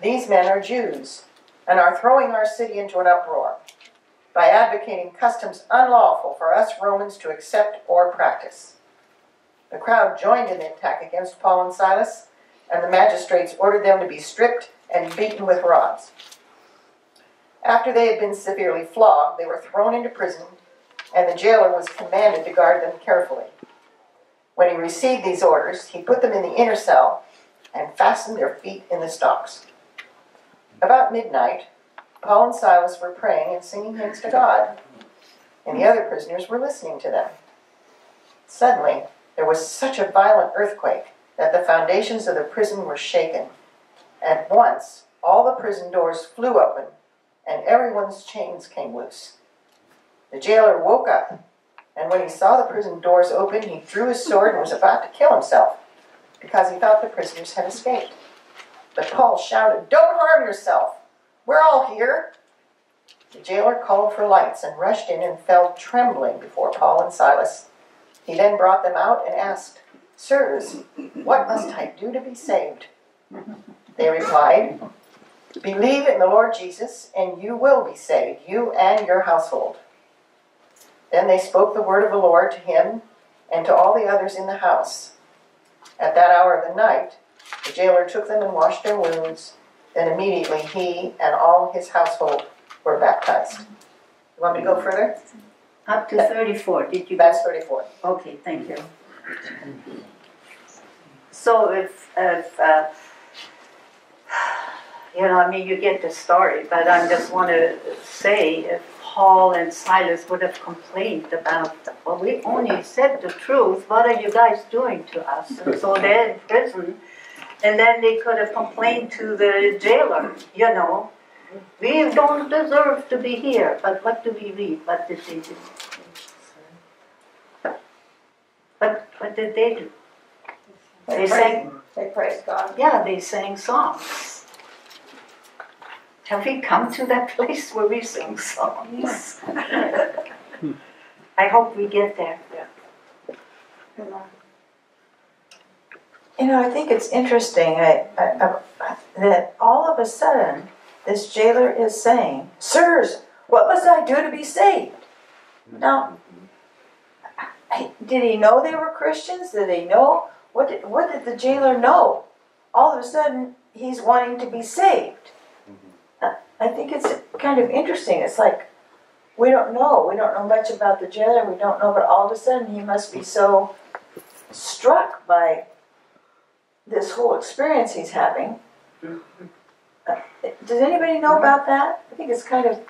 These men are Jews and are throwing our city into an uproar by advocating customs unlawful for us Romans to accept or practice. The crowd joined in the attack against Paul and Silas, and the magistrates ordered them to be stripped and beaten with rods. After they had been severely flogged, they were thrown into prison, and the jailer was commanded to guard them carefully. When he received these orders, he put them in the inner cell and fastened their feet in the stocks. About midnight, Paul and Silas were praying and singing hymns to God, and the other prisoners were listening to them. Suddenly, there was such a violent earthquake that the foundations of the prison were shaken. At once, all the prison doors flew open, and everyone's chains came loose. The jailer woke up, and when he saw the prison doors open, he drew his sword and was about to kill himself because he thought the prisoners had escaped. But Paul shouted, Don't harm yourself! We're all here. The jailer called for lights and rushed in and fell trembling before Paul and Silas. He then brought them out and asked, Sirs, what must I do to be saved? They replied, Believe in the Lord Jesus, and you will be saved, you and your household. Then they spoke the word of the Lord to him and to all the others in the house. At that hour of the night, the jailer took them and washed their wounds then immediately he and all his household were baptized. You want me to go further? Up to 34, did you? That's 34. Okay, thank you. So if, if uh, you know, I mean, you get the story, but I just want to say if Paul and Silas would have complained about, well, we only said the truth, what are you guys doing to us? And so they're in prison and then they could have complained to the jailer, you know, we don't deserve to be here. But what do we read? What did they do? What, what did they do? They, They sang, They praised God. yeah, they sang songs. Have we come to that place where we sing songs? Hmm. I hope we get there. You know, I think it's interesting I, I, I, that all of a sudden this jailer is saying, Sirs, what must I do to be saved? Now, I, did he know they were Christians? Did he know? What did, what did the jailer know? All of a sudden, he's wanting to be saved. I think it's kind of interesting. It's like we don't know. We don't know much about the jailer. We don't know, but all of a sudden, he must be so struck by this whole experience he's having. Uh, does anybody know about that? I think it's kind of.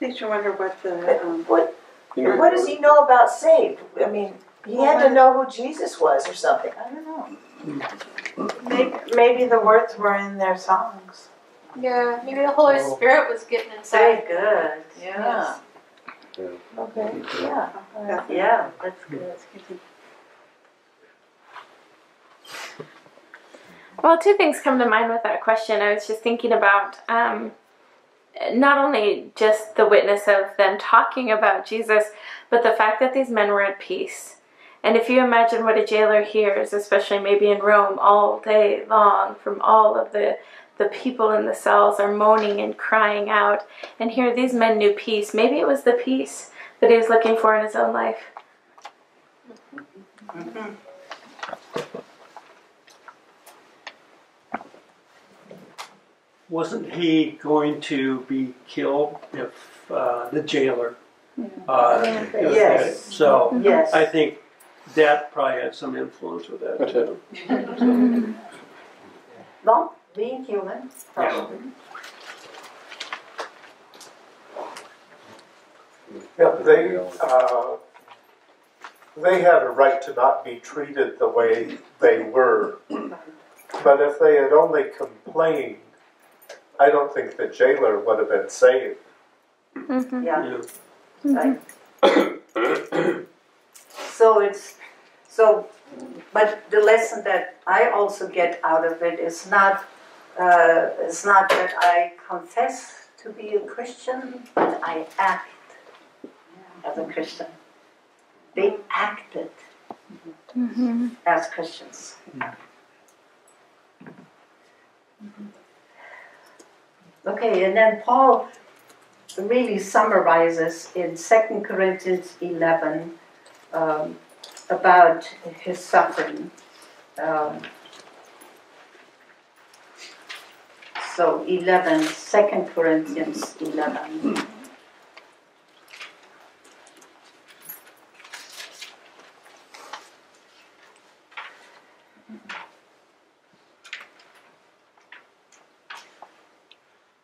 Makes you wonder what the. Um, what, what does he know about saved? I mean, he had to know who Jesus was or something. I don't know. Maybe, maybe the words were in their songs. Yeah, maybe the Holy Oh. Spirit was getting Very inside. good. Yeah. Okay. Yeah. Yeah, that's good. Well, two things come to mind with that question. I was just thinking about um, not only just the witness of them talking about Jesus, but the fact that these men were at peace. And if you imagine what a jailer hears, especially maybe in Rome, all day long from all of the the people in the cells are moaning and crying out, and here these men knew peace. Maybe it was the peace that he was looking for in his own life. Wasn't he going to be killed if uh, the jailer? Uh, if Yes. So Yes. I think that probably had some influence with that too. No, being human, probably. Yeah, they, uh, they had a right to not be treated the way they were. But if they had only complained, I don't think the jailer would have been saved. Mm-hmm. Yeah. Right. so it's so, but the lesson that I also get out of it is not uh, it's not that I confess to be a Christian, but I act as a Christian. They acted Mm-hmm. as Christians. Okay, and then Paul really summarizes in 2 Corinthians 11 um, about his suffering. Um, so 11, 2 Corinthians 11.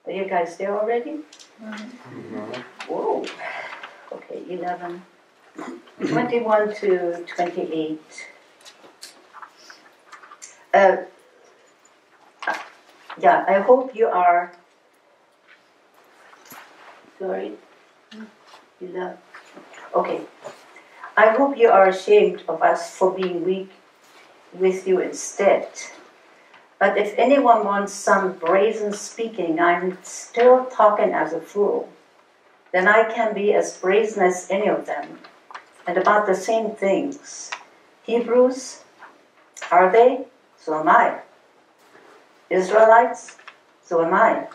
Are you guys there already? Whoa. Okay, 11. 21 to 28. Uh, yeah, I hope you are. Sorry. 11. Okay. I hope you are ashamed of us for being weak with you instead. But if anyone wants some brazen speaking, I'm still talking as a fool. Then I can be as brazen as any of them, and about the same things. Hebrews, are they? So am I. Israelites, so am I.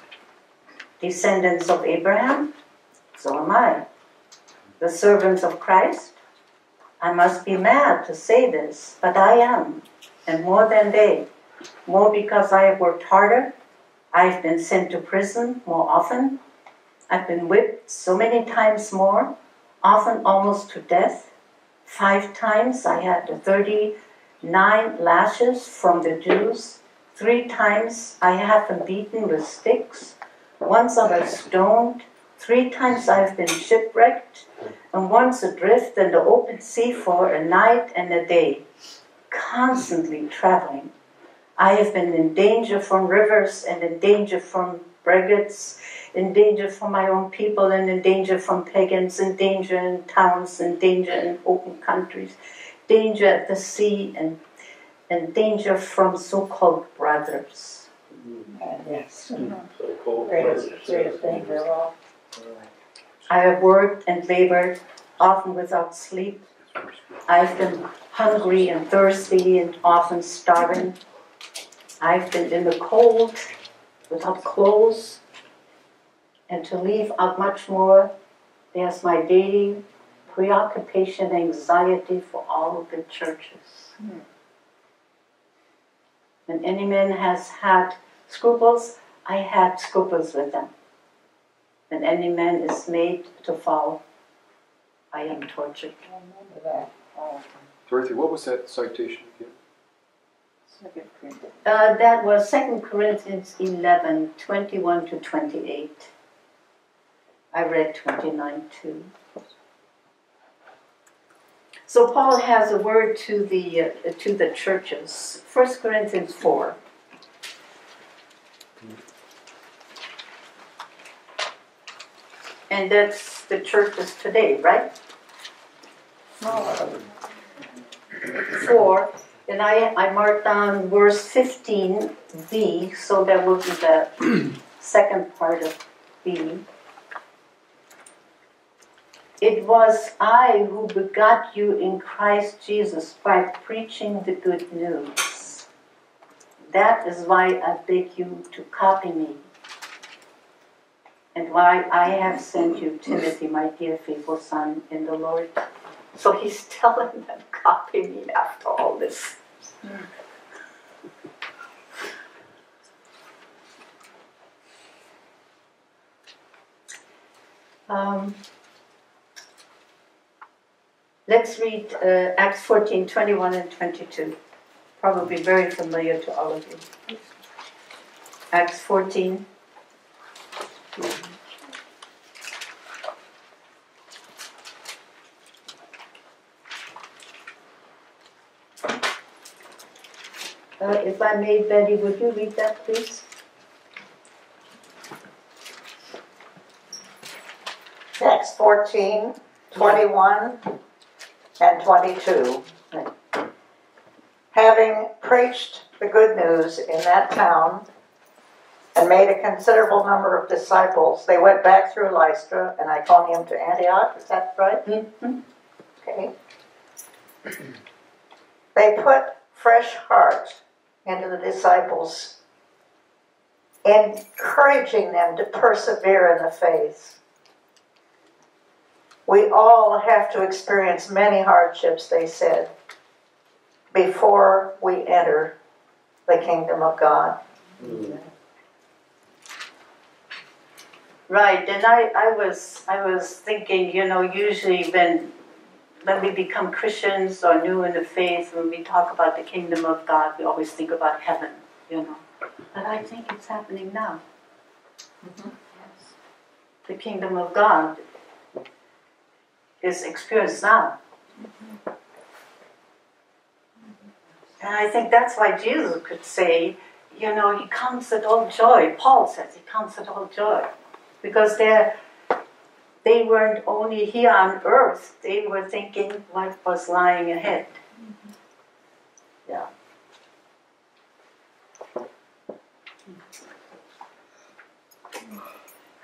Descendants of Abraham, so am I. The servants of Christ, I must be mad to say this, but I am, and more than they more because I have worked harder. I've been sent to prison more often. I've been whipped so many times more, often almost to death. Five times I had 39 lashes from the Jews. Three times I have been beaten with sticks. Once I was stoned. Three times I've been shipwrecked. And once adrift in the open sea for a night and a day, constantly traveling. I have been in danger from rivers and in danger from brigands, in danger from my own people and in danger from pagans, in danger in towns, in danger in open countries, danger at the sea, and, and danger from so called brothers. Yes. So-called brothers. greatest danger of all. I have worked and labored, often without sleep. I've been hungry and thirsty and often starving. I've been in the cold without clothes. And to leave out much more, there's my daily preoccupation, anxiety for all of the churches. Hmm. When any man has had scruples, I had scruples with them. When any man is made to fall, I am tortured. Dorothy, what was that citation again? Uh, that was 2 Corinthians 11, 21 to 28. I read 29 too. So Paul has a word to the uh, to the churches. 1 Corinthians 4. And that's the churches today, right? Four. And I, I marked down verse 15b, so that will be the second part of B. It was I who begot you in Christ Jesus by preaching the good news. That is why I beg you to copy me. And why I have sent you Timothy, my dear faithful son in the Lord. So he's telling them, copy me after all this. Um, let's read uh, Acts 14 21 and 22. Probably very familiar to all of you. Acts 14. Uh, if I may, Betty, would you read that, please? 14, 21, and 22. Having preached the good news in that town and made a considerable number of disciples, they went back through Lystra and Iconium to Antioch. Is that right? Mhm. Okay. They put fresh heart into the disciples, encouraging them to persevere in the faith. We all have to experience many hardships, they said, before we enter the kingdom of God. Right, and I, I was I was thinking, you know, usually when when we become Christians or new in the faith, when we talk about the kingdom of God, we always think about heaven, you know. But I think it's happening now. Mm-hmm. The kingdom of God is experienced now. And I think that's why Jesus could say, you know, he counts it all joy. Paul says he counts it all joy. Because they're, they weren't only here on earth, they were thinking what was lying ahead. Yeah.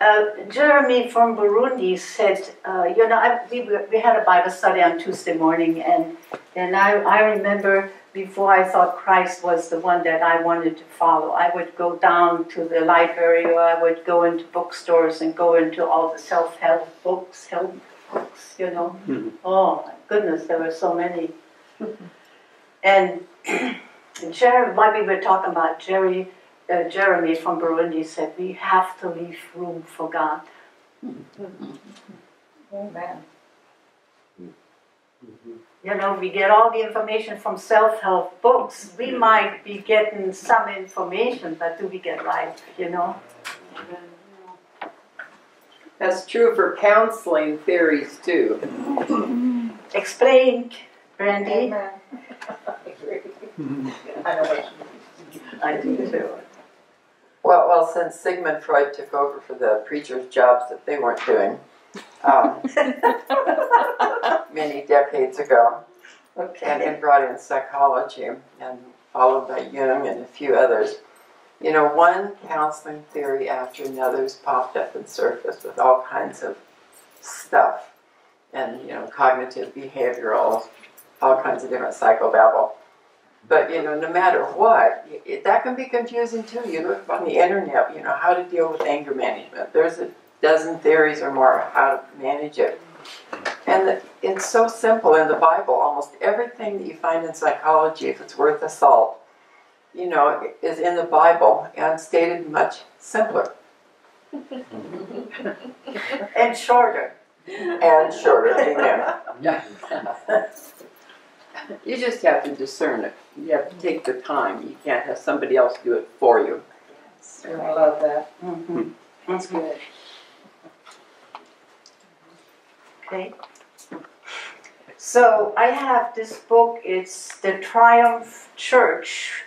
Uh, Jeremy from Burundi said, uh, you know, I, we, we had a Bible study on Tuesday morning, and, and I, I remember before I thought Christ was the one that I wanted to follow, I would go down to the library or I would go into bookstores and go into all the self help books, help books, you know. Oh my goodness, there were so many. and Jeremy, while we were talking about Jerry, uh, Jeremy from Burundi said, we have to leave room for God. Amen. You know, we get all the information from self-help books. We might be getting some information, but do we get life, you know? That's true for counseling theories too. Explain, Brandy. Amen. I know what you I do too. Well, well, since Sigmund Freud took over for the preachers' jobs that they weren't doing um, many decades ago, and, Okay. and brought in psychology, and followed by Jung and a few others. You know, one counseling theory after another's popped up and surfaced with all kinds of stuff, and you know, cognitive, behavioral, all kinds of different psychobabble. But you know, no matter what, it, that can be confusing too. You look on the internet, you know, how to deal with anger management. There's a dozen theories or more how to manage it. And the, it's so simple in the Bible. Almost everything that you find in psychology, if it's worth a salt, you know, is in the Bible and stated much simpler And shorter. and shorter. Amen. You just have to discern it. You have to take the time. You can't have somebody else do it for you. So I love that. Mm-hmm. That's good. Okay. So I have this book. It's the Triumph Church,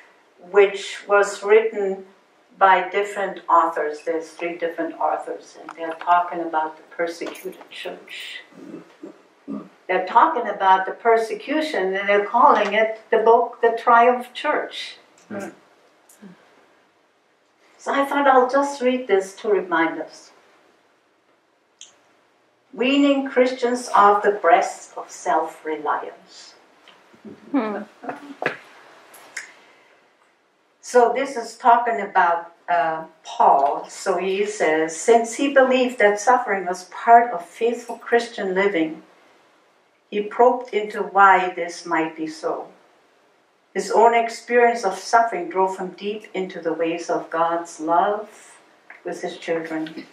which was written by different authors. There's three different authors, and they're talking about the persecuted church. They're talking about the persecution, and they're calling it the book, The Triumph Church. Hmm. Hmm. So I thought I'll just read this to remind us weaning Christians off the breast of self reliance. Hmm. So, this is talking about uh, Paul. So, he says, since he believed that suffering was part of faithful Christian living, he probed into why this might be so. His own experience of suffering drove him deep into the ways of God's love with his children.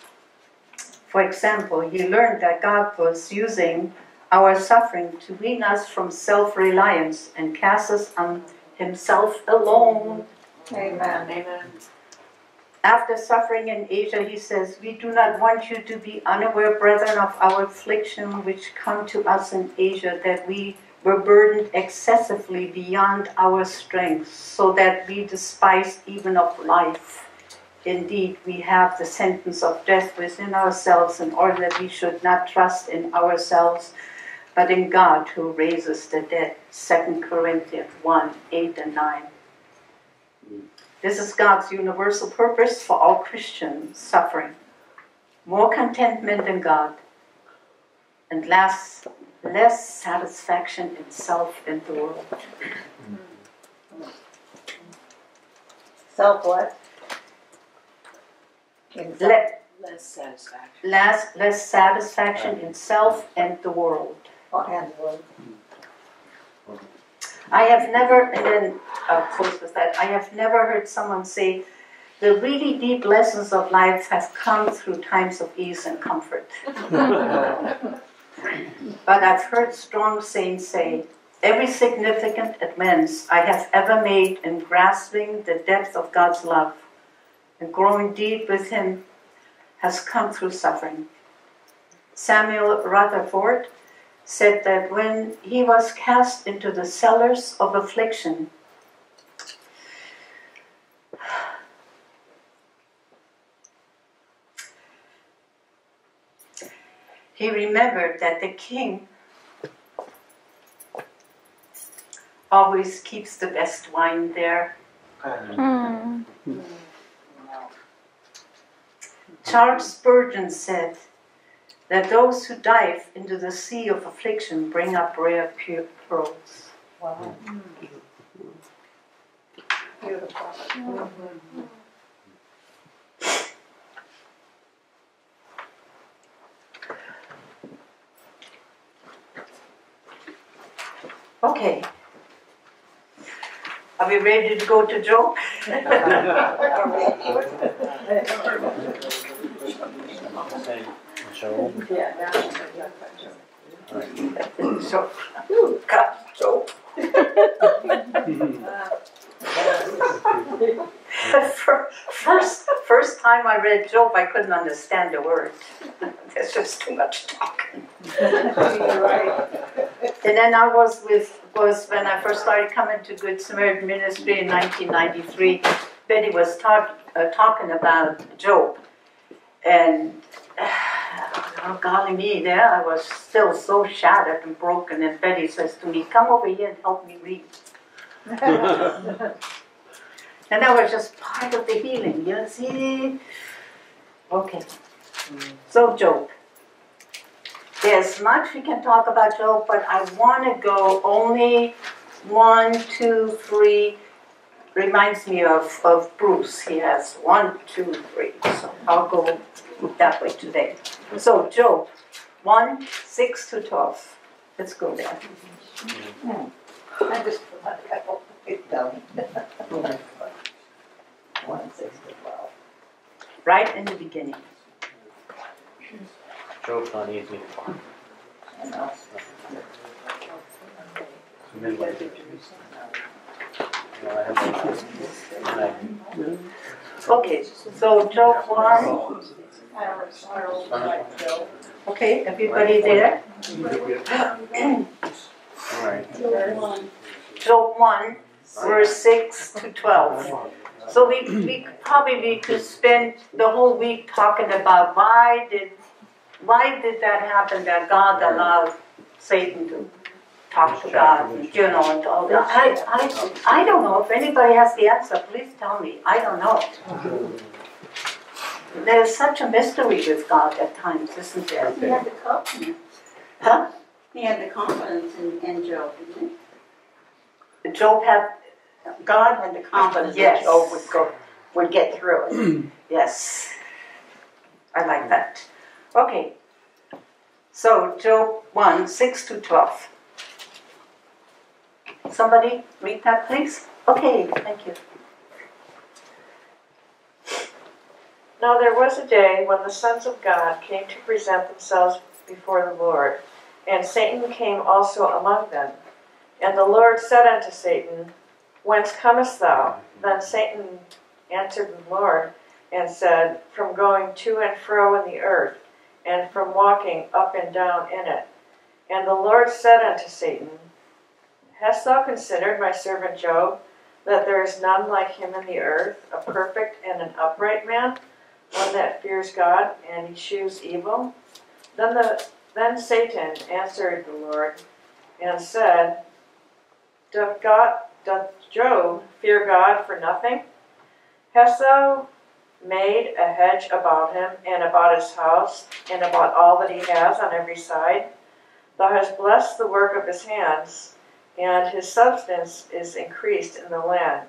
For example, he learned that God was using our suffering to wean us from self reliance and cast us on Himself alone. Amen. Amen. After suffering in Asia, he says, We do not want you to be unaware, brethren, of our affliction which come to us in Asia, that we were burdened excessively beyond our strength, so that we despised even of life. indeed we have the sentence of death within ourselves in order that we should not trust in ourselves but in God who raises the dead. 2 Corinthians 1 8 and 9. This is God's universal purpose for all Christians suffering. More contentment in God and less, less satisfaction in self and the world. Self what? Le- Less satisfaction. less, less satisfaction in self and the world. And the world. I have never, and then I'll close with that, I have never heard someone say, the really deep lessons of life have come through times of ease and comfort. but I've heard strong saints say, every significant advance I have ever made in grasping the depth of God's love and growing deep with Him has come through suffering. Samuel Rutherford said that when he was cast into the cellars of affliction, he remembered that the king always keeps the best wine there. Hmm. Hmm. Charles Spurgeon said that those who dive into the sea of affliction bring up rare pure pearls. Wow. Mm. Beautiful. Okay. Are we ready to go to Job? Job. Yeah, now. So, ooh, God, Job. Fir- first, first time I read Job, I couldn't understand a word. There's just too much talking. And then I was with was when I first started coming to Good Samaritan Ministry in 1993. Betty was talk, uh, talking about Job, and oh golly me, there I was still so shattered and broken. And Betty says to me, "Come over here and help me read." And that was just part of the healing, you see? Okay. So, Job. There's much we can talk about Job, but I want to go only one, two, three. Reminds me of, of Bruce. He has one, two, three. So I'll go that way today. So, Job 1, 6 to 12. Let's go there. Hmm. I just put a couple, it down. One, six to twelve. Right in the beginning. Job's not easy to find. I know. Okay, so Job 1. I don't, I don't like Joe. Okay, everybody there? Alright. Job 1, verse 6 to 12. So we, we probably we could spend the whole week talking about why did why did that happen that God allowed Satan to talk to God, and, you know, and all that. I, I, I don't know if anybody has the answer. Please tell me. I don't know. There's such a mystery with God at times, isn't there? He had the confidence, Huh? he had the confidence in, in Job, didn't he? Job had God had the confidence that Job would go, would get through it. Yes. I like that. Okay. So, Job 1 6 to 12. Somebody read that, please? Okay, thank you. Now there was a day when the sons of God came to present themselves before the Lord, and Satan came also among them. And the Lord said unto Satan, Whence comest thou? Then Satan answered the Lord and said, From going to and fro in the earth, and from walking up and down in it. And the Lord said unto Satan, Hast thou considered my servant Job, that there is none like him in the earth, a perfect and an upright man, one that fears God and eschews evil? Then the then Satan answered the Lord and said, Doth God doth Job fear God for nothing? Hast thou made a hedge about him and about his house and about all that he has on every side? Thou hast blessed the work of his hands, and his substance is increased in the land.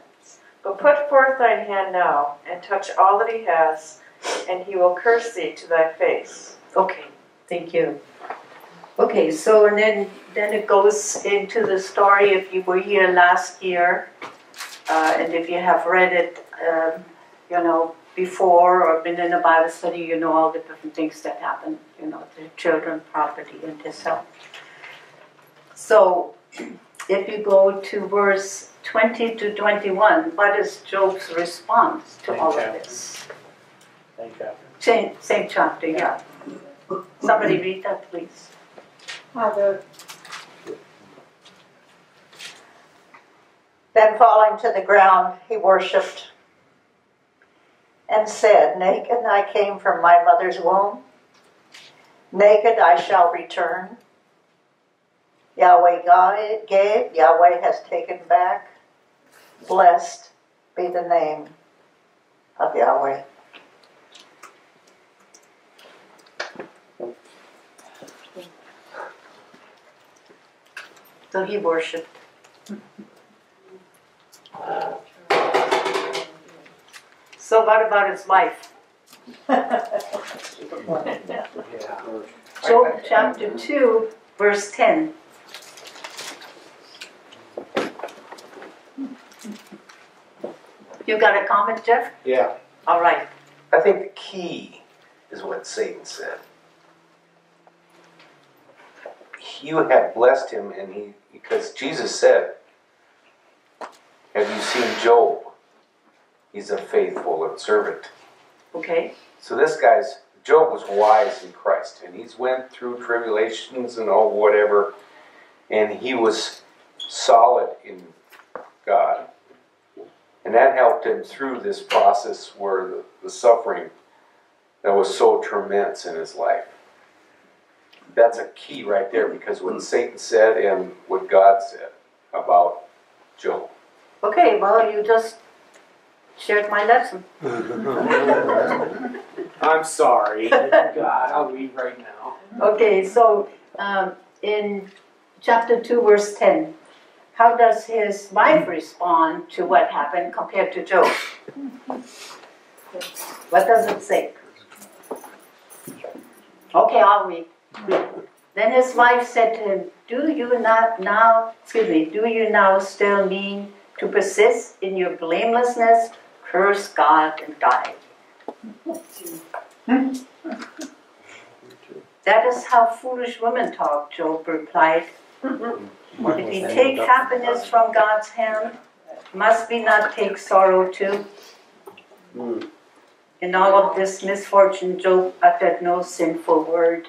But put forth thine hand now, and touch all that he has, and he will curse thee to thy face. Okay, thank you. Okay, so and then then it goes into the story. If you were here last year, uh, and if you have read it, um, you know before or been in a Bible study, you know all the different things that happen. You know the children, property, and his health. So, if you go to verse twenty to twenty-one, what is Job's response to Same all chapter. of this? Same chapter. Same same chapter, yeah. Somebody read that, please. Father, Then falling to the ground, he worshipped and said, Naked I came from my mother's womb, naked I shall return. Yahweh God gave, Yahweh has taken back. Blessed be the name of Yahweh. So he worshipped. So what about his wife? Job chapter 2, verse 10. You got a comment, Jeff? Yeah. All right. I think the key is what Satan said. You have blessed him, and he, because Jesus said, Have you seen Job? He's a faithful servant. Okay. So this guy's, Job was wise in Christ, and he's went through tribulations and all whatever, and he was solid in God. And that helped him through this process where the, the suffering that was so tremendous in his life. That's a key right there because what Satan said and what God said about Job. Okay, well, you just shared my lesson. I'm sorry. God, I'll read right now. Okay, so um, in chapter 2, verse 10, how does his wife respond to what happened compared to Job? What does it say? Okay, I'll read. Then his wife said to him, Do you not now, excuse me, do you now still mean to persist in your blamelessness? Curse God and die. That is how foolish women talk, Job replied. If we take happiness from God's hand, must we not take sorrow too? In all of this misfortune, Job uttered no sinful word.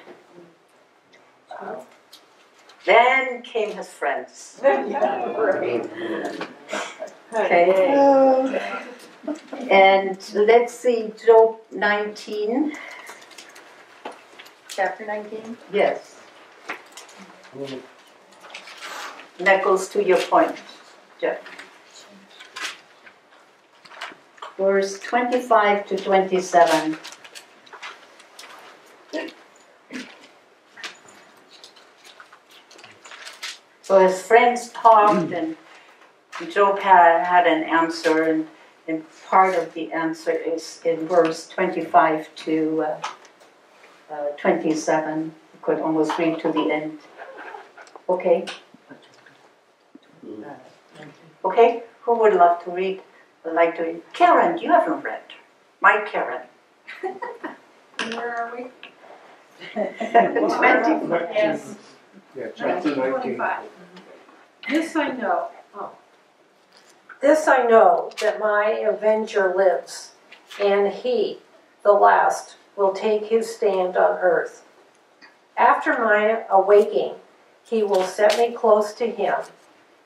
Then came his friends. Okay. Oh. And let's see, Job 19. chapter 19. Yes. That goes to your point, Jeff. Verse 25 to 27. So his friends talked, and Job had, had an answer, and, and part of the answer is in verse 25 to uh, uh, 27. You could almost read to the end. Okay? Okay, who would love to read? Would like to read? Karen, you haven't read. My Karen. Where are we? 20. Yes. Yeah, chapter 19. 1925. This I know. Oh. This I know that my avenger lives, and he, the last, will take his stand on earth. After my awaking, he will set me close to him,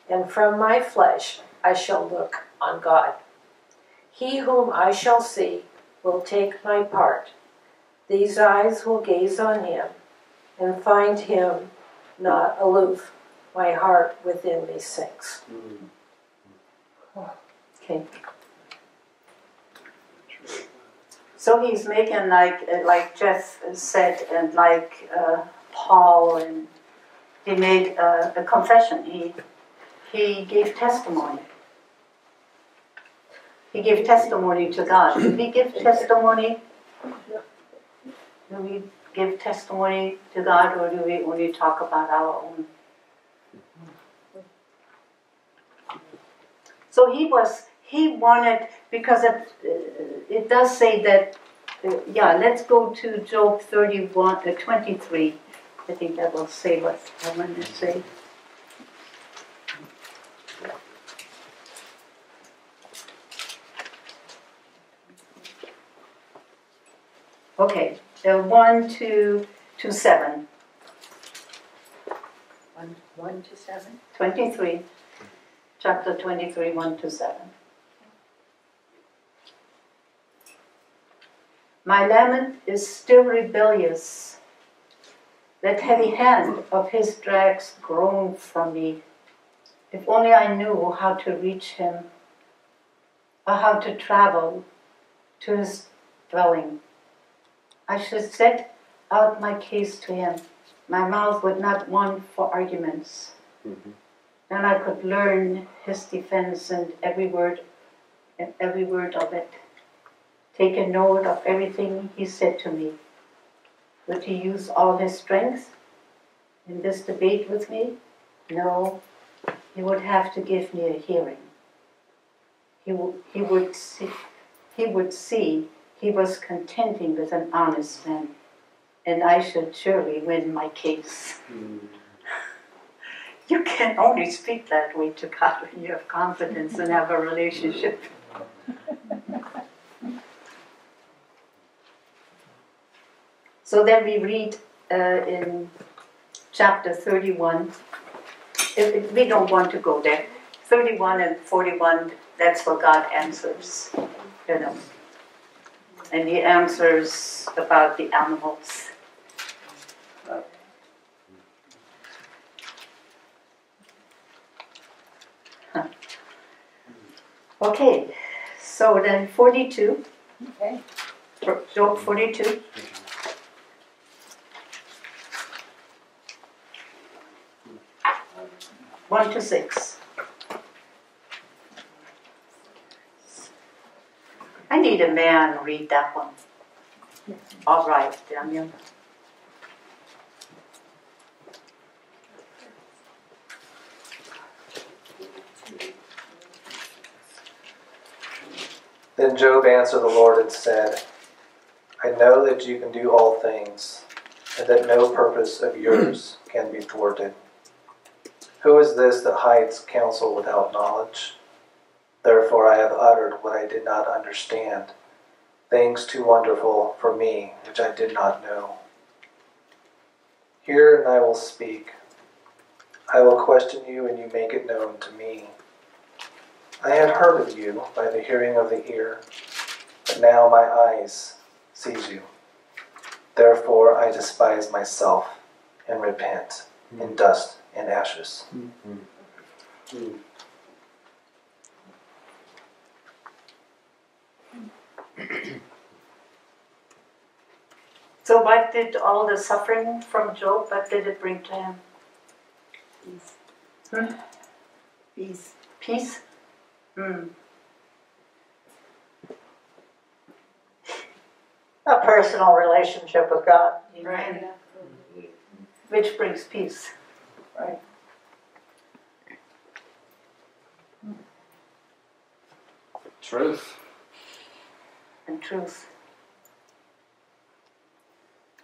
and from my flesh I shall look on God. He whom I shall see will take my part. These eyes will gaze on him and find him not aloof. My heart within me sinks. Okay. So he's making like like Jeff said, and like uh, Paul, and he made uh, a confession. He he gave testimony. He gave testimony to God. Do we give testimony? Do we give testimony to God, or do we only talk about our own? So he was, he wanted, because it, uh, it does say that, uh, yeah, let's go to Job 31, uh, 23. I think that will say what I want to say. Okay, uh, 1 to, to 7. 1, 1 to 7? 23 chapter 23, 1 to 7. My lament is still rebellious. That heavy hand of his drags groan from me. If only I knew how to reach him, or how to travel to his dwelling. I should set out my case to him. My mouth would not want for arguments. Mm-hmm then I could learn his defense and every word, and every word of it. Take a note of everything he said to me. Would he use all his strength in this debate with me? No, he would have to give me a hearing. He, w- he would see, he would see he was contending with an honest man, and I should surely win my case. Mm. You can only speak that way to God when you have confidence and have a relationship. so then we read uh, in chapter 31. If, if we don't want to go there. 31 and 41, that's where God answers, you know. And he answers about the animals. Okay, so then 42. Okay. Job 42. One to six. I need a man read that one. All right, Daniel. Then Job answered the Lord and said, I know that you can do all things, and that no purpose of yours can be thwarted. Who is this that hides counsel without knowledge? Therefore I have uttered what I did not understand, things too wonderful for me which I did not know. Hear and I will speak. I will question you and you make it known to me. I had heard of you by the hearing of the ear, but now my eyes sees you. Therefore I despise myself and repent mm. in dust and ashes. Mm-hmm. So, what did all the suffering from Job, what did it bring to him? Peace. Hmm? Peace. Peace? Hmm. A personal relationship with God. Right. Which brings peace. Right. Truth. And truth.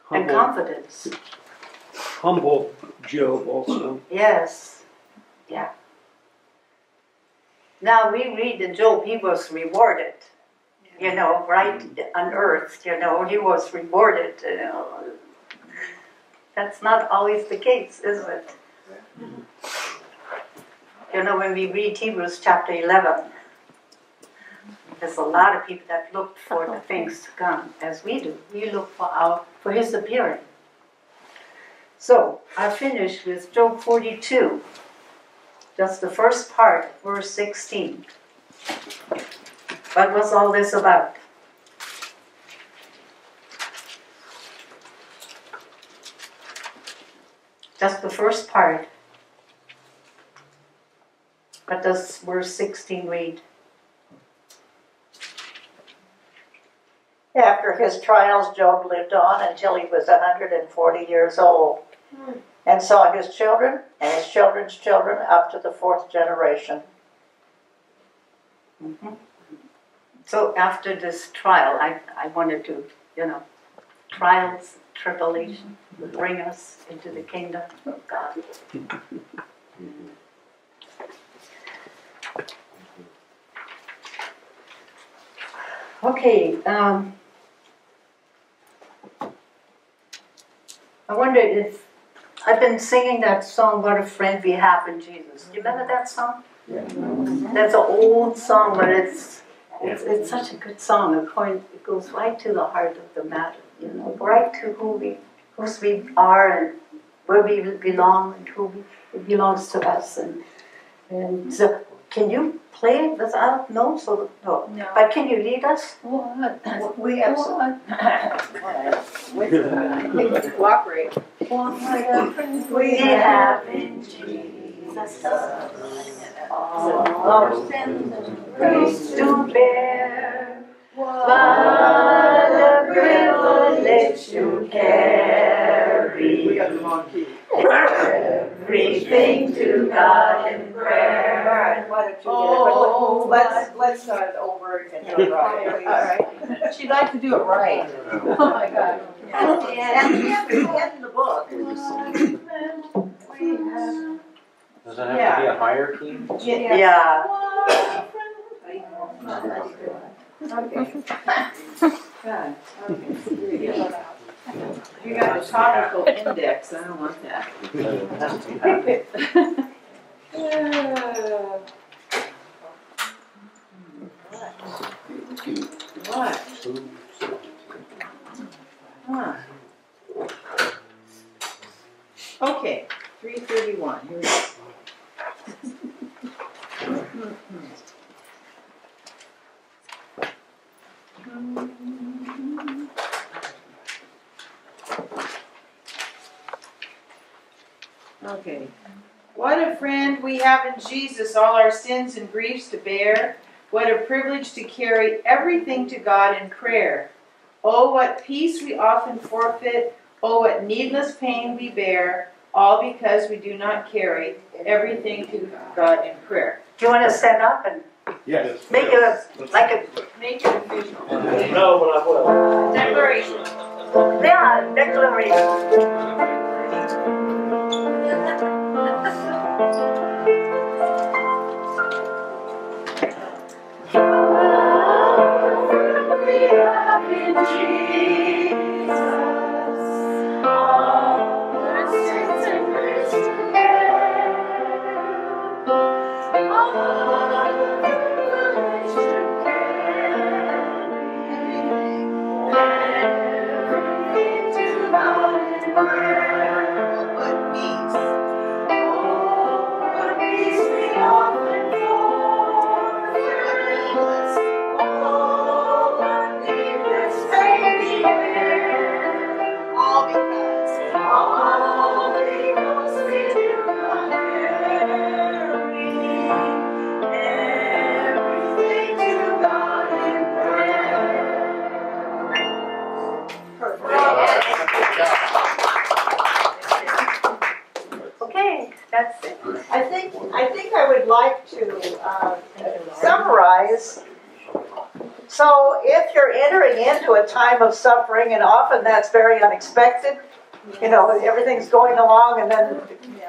Humble, and confidence. Humble Job also. Yes. Yeah. Now we read in Job, he was rewarded. You know, right on earth, you know, he was rewarded. You know. That's not always the case, is it? you know, when we read Hebrews chapter 11, there's a lot of people that look for the things to come, as we do. We look for our for His appearing. So I finish with Job 42, just the first part, verse 16. What was all this about? Just the first part. What does verse 16 read? After his trials, Job lived on until he was 140 years old and saw his children and his children's children up to the fourth generation. Mm-hmm. So after this trial, I, I wanted to, you know, trials, tribulation bring us into the kingdom of God. Okay, um, I wonder if I've been singing that song, What a Friend We Have in Jesus. Do you remember that song? Yeah. That's an old song, but it's it's, it's such a good song. It, point, it goes right to the heart of the matter, you know, right to who we whose we are and where we belong and who we, it belongs to us. And and so, can you play it without notes or no? No. But can you lead us? What? We have What? We can cooperate. We have in Jesus all sins and griefs to bear. What a privilege to carry everything to God in prayer. All right, why don't you Oh, do it? Let's, let's start over and do it right. All right. She'd like to do it right. Oh my God. And, and, and in the book. Does it have to be a higher key? Yeah. Okay. God, okay. You got a topical index, I don't want that. What? Huh. Okay, three thirty-one, here we go. Okay. What a friend we have in Jesus, all our sins and griefs to bear. What a privilege to carry everything to God in prayer. Oh, what peace we often forfeit. Oh, what needless pain we bear. All because we do not carry everything to God in prayer. Do you want to stand up and Yes. make it a, like a Make it official. No, but I will. Declaration. yeah, declaration? So if you're entering into a time of suffering, and often that's very unexpected, you know, everything's going along and then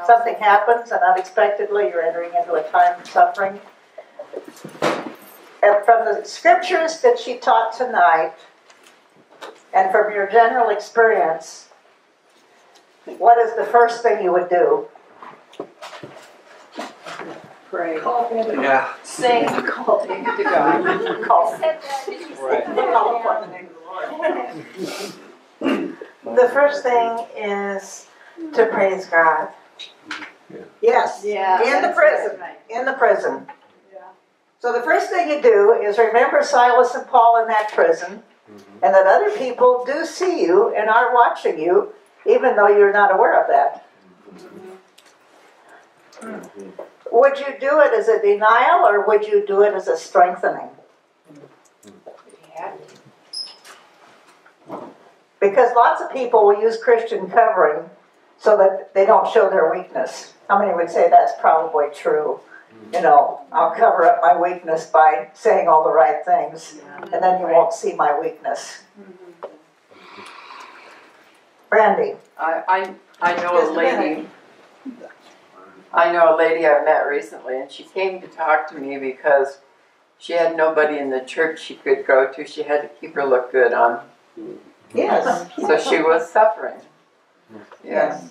something happens and unexpectedly you're entering into a time of suffering. And from the scriptures that she taught tonight, and from your general experience, what is the first thing you would do? Pray. Call him. Yeah. Sing. Call him to God. Call him. Call upon the name of the Lord. The first thing is to praise God. Yes, Yeah, in the prison, right. in the prison. So the first thing you do is remember Silas and Paul in that prison, mm-hmm. and that other people do see you and are watching you, even though you're not aware of that. Mm-hmm. Would you do it as a denial or would you do it as a strengthening? Because lots of people will use Christian covering so that they don't show their weakness. How many would say that's probably true? You know, I'll cover up my weakness by saying all the right things, and then you won't see my weakness. Mm-hmm. Brandy. I, I, I know a a lady. I know a lady I met recently, and she came to talk to me because she had nobody in the church she could go to. She had to keep her look good on. Yes. So she was suffering. Yes.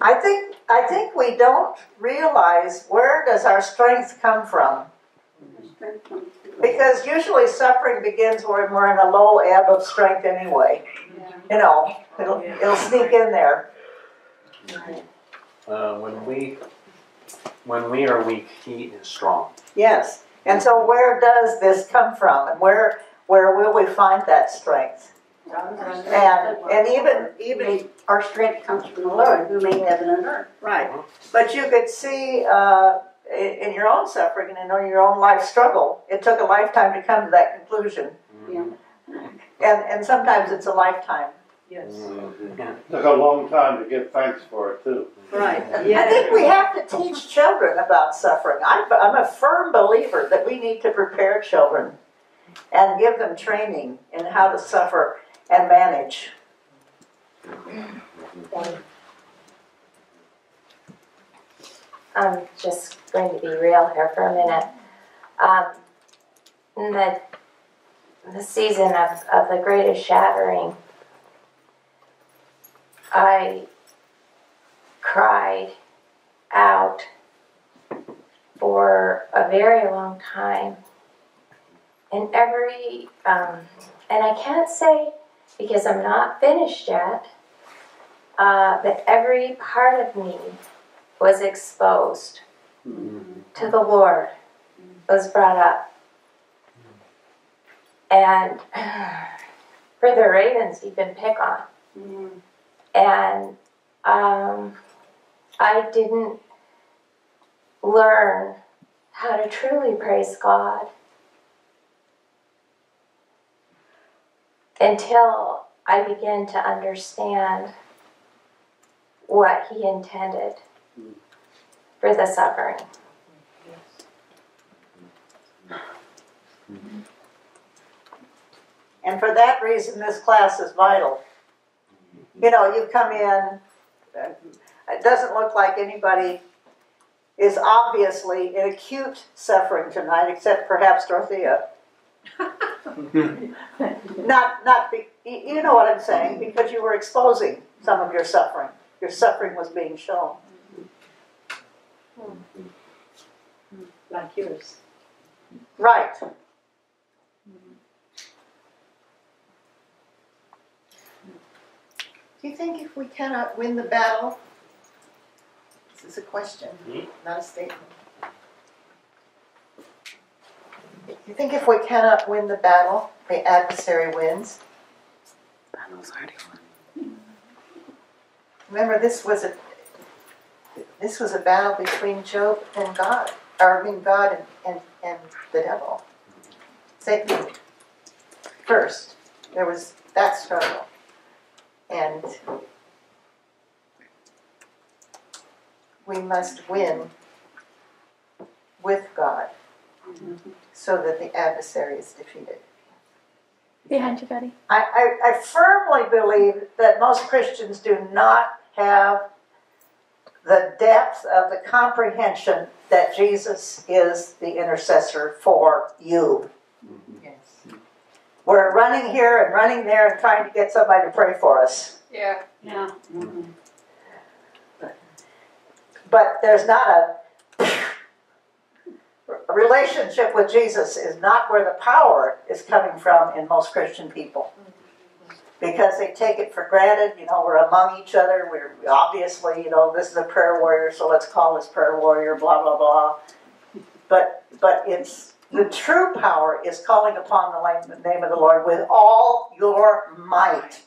I think I think we don't realize where does our strength come from. Because usually suffering begins when we're in a low ebb of strength anyway. You know, it'll, it'll sneak in there. Uh, when we, when we are weak, he is strong. Yes. And so where does this come from? And where where will we find that strength? And and even even our strength comes from the Lord who made heaven and earth. Right. But you could see uh, in, in your own suffering and in your own life struggle, it took a lifetime to come to that conclusion. Yeah. And and sometimes it's a lifetime. Yes. Took a long time to give thanks for it too. Right. I think we have to teach children about suffering. I'm, I'm a firm believer that we need to prepare children and give them training in how to suffer and manage. I'm just going to be real here for a minute. Um, in the, the season of, of the greatest shattering, I cried out for a very long time. And every, um, and I can't say because I'm not finished yet, uh, that every part of me was exposed to the Lord, was brought up. And for the ravens, even pick on. And um, I didn't learn how to truly praise God until I began to understand what He intended for the suffering. And for that reason, this class is vital. You know, you come in, it doesn't look like anybody is obviously in acute suffering tonight, except perhaps Dorothea. not, not, be, you you know what I'm saying, because you were exposing some of your suffering. Your suffering was being shown. Hmm. Hmm. Like yours. Right. Do you think if we cannot win the battle, this is a question, hmm? not a statement. Do you think if we cannot win the battle, the adversary wins? Battle's already won. Remember, this was a this was a battle between Job and God, or I mean God and, and, and the devil. Satan first. There was that struggle. And we must win with God so that the adversary is defeated. Behind you, Betty. I, I, I firmly believe that most Christians do not have the depth of the comprehension that Jesus is the intercessor for you. Mm-hmm. We're running here and running there and trying to get somebody to pray for us. Yeah. Yeah. But there's not a a relationship with Jesus is not where the power is coming from in most Christian people. Because they take it for granted, you know, we're among each other. We're obviously, you know, this is a prayer warrior, so let's call this prayer warrior, blah blah blah. But but it's the true power is calling upon the name of the Lord with all your might.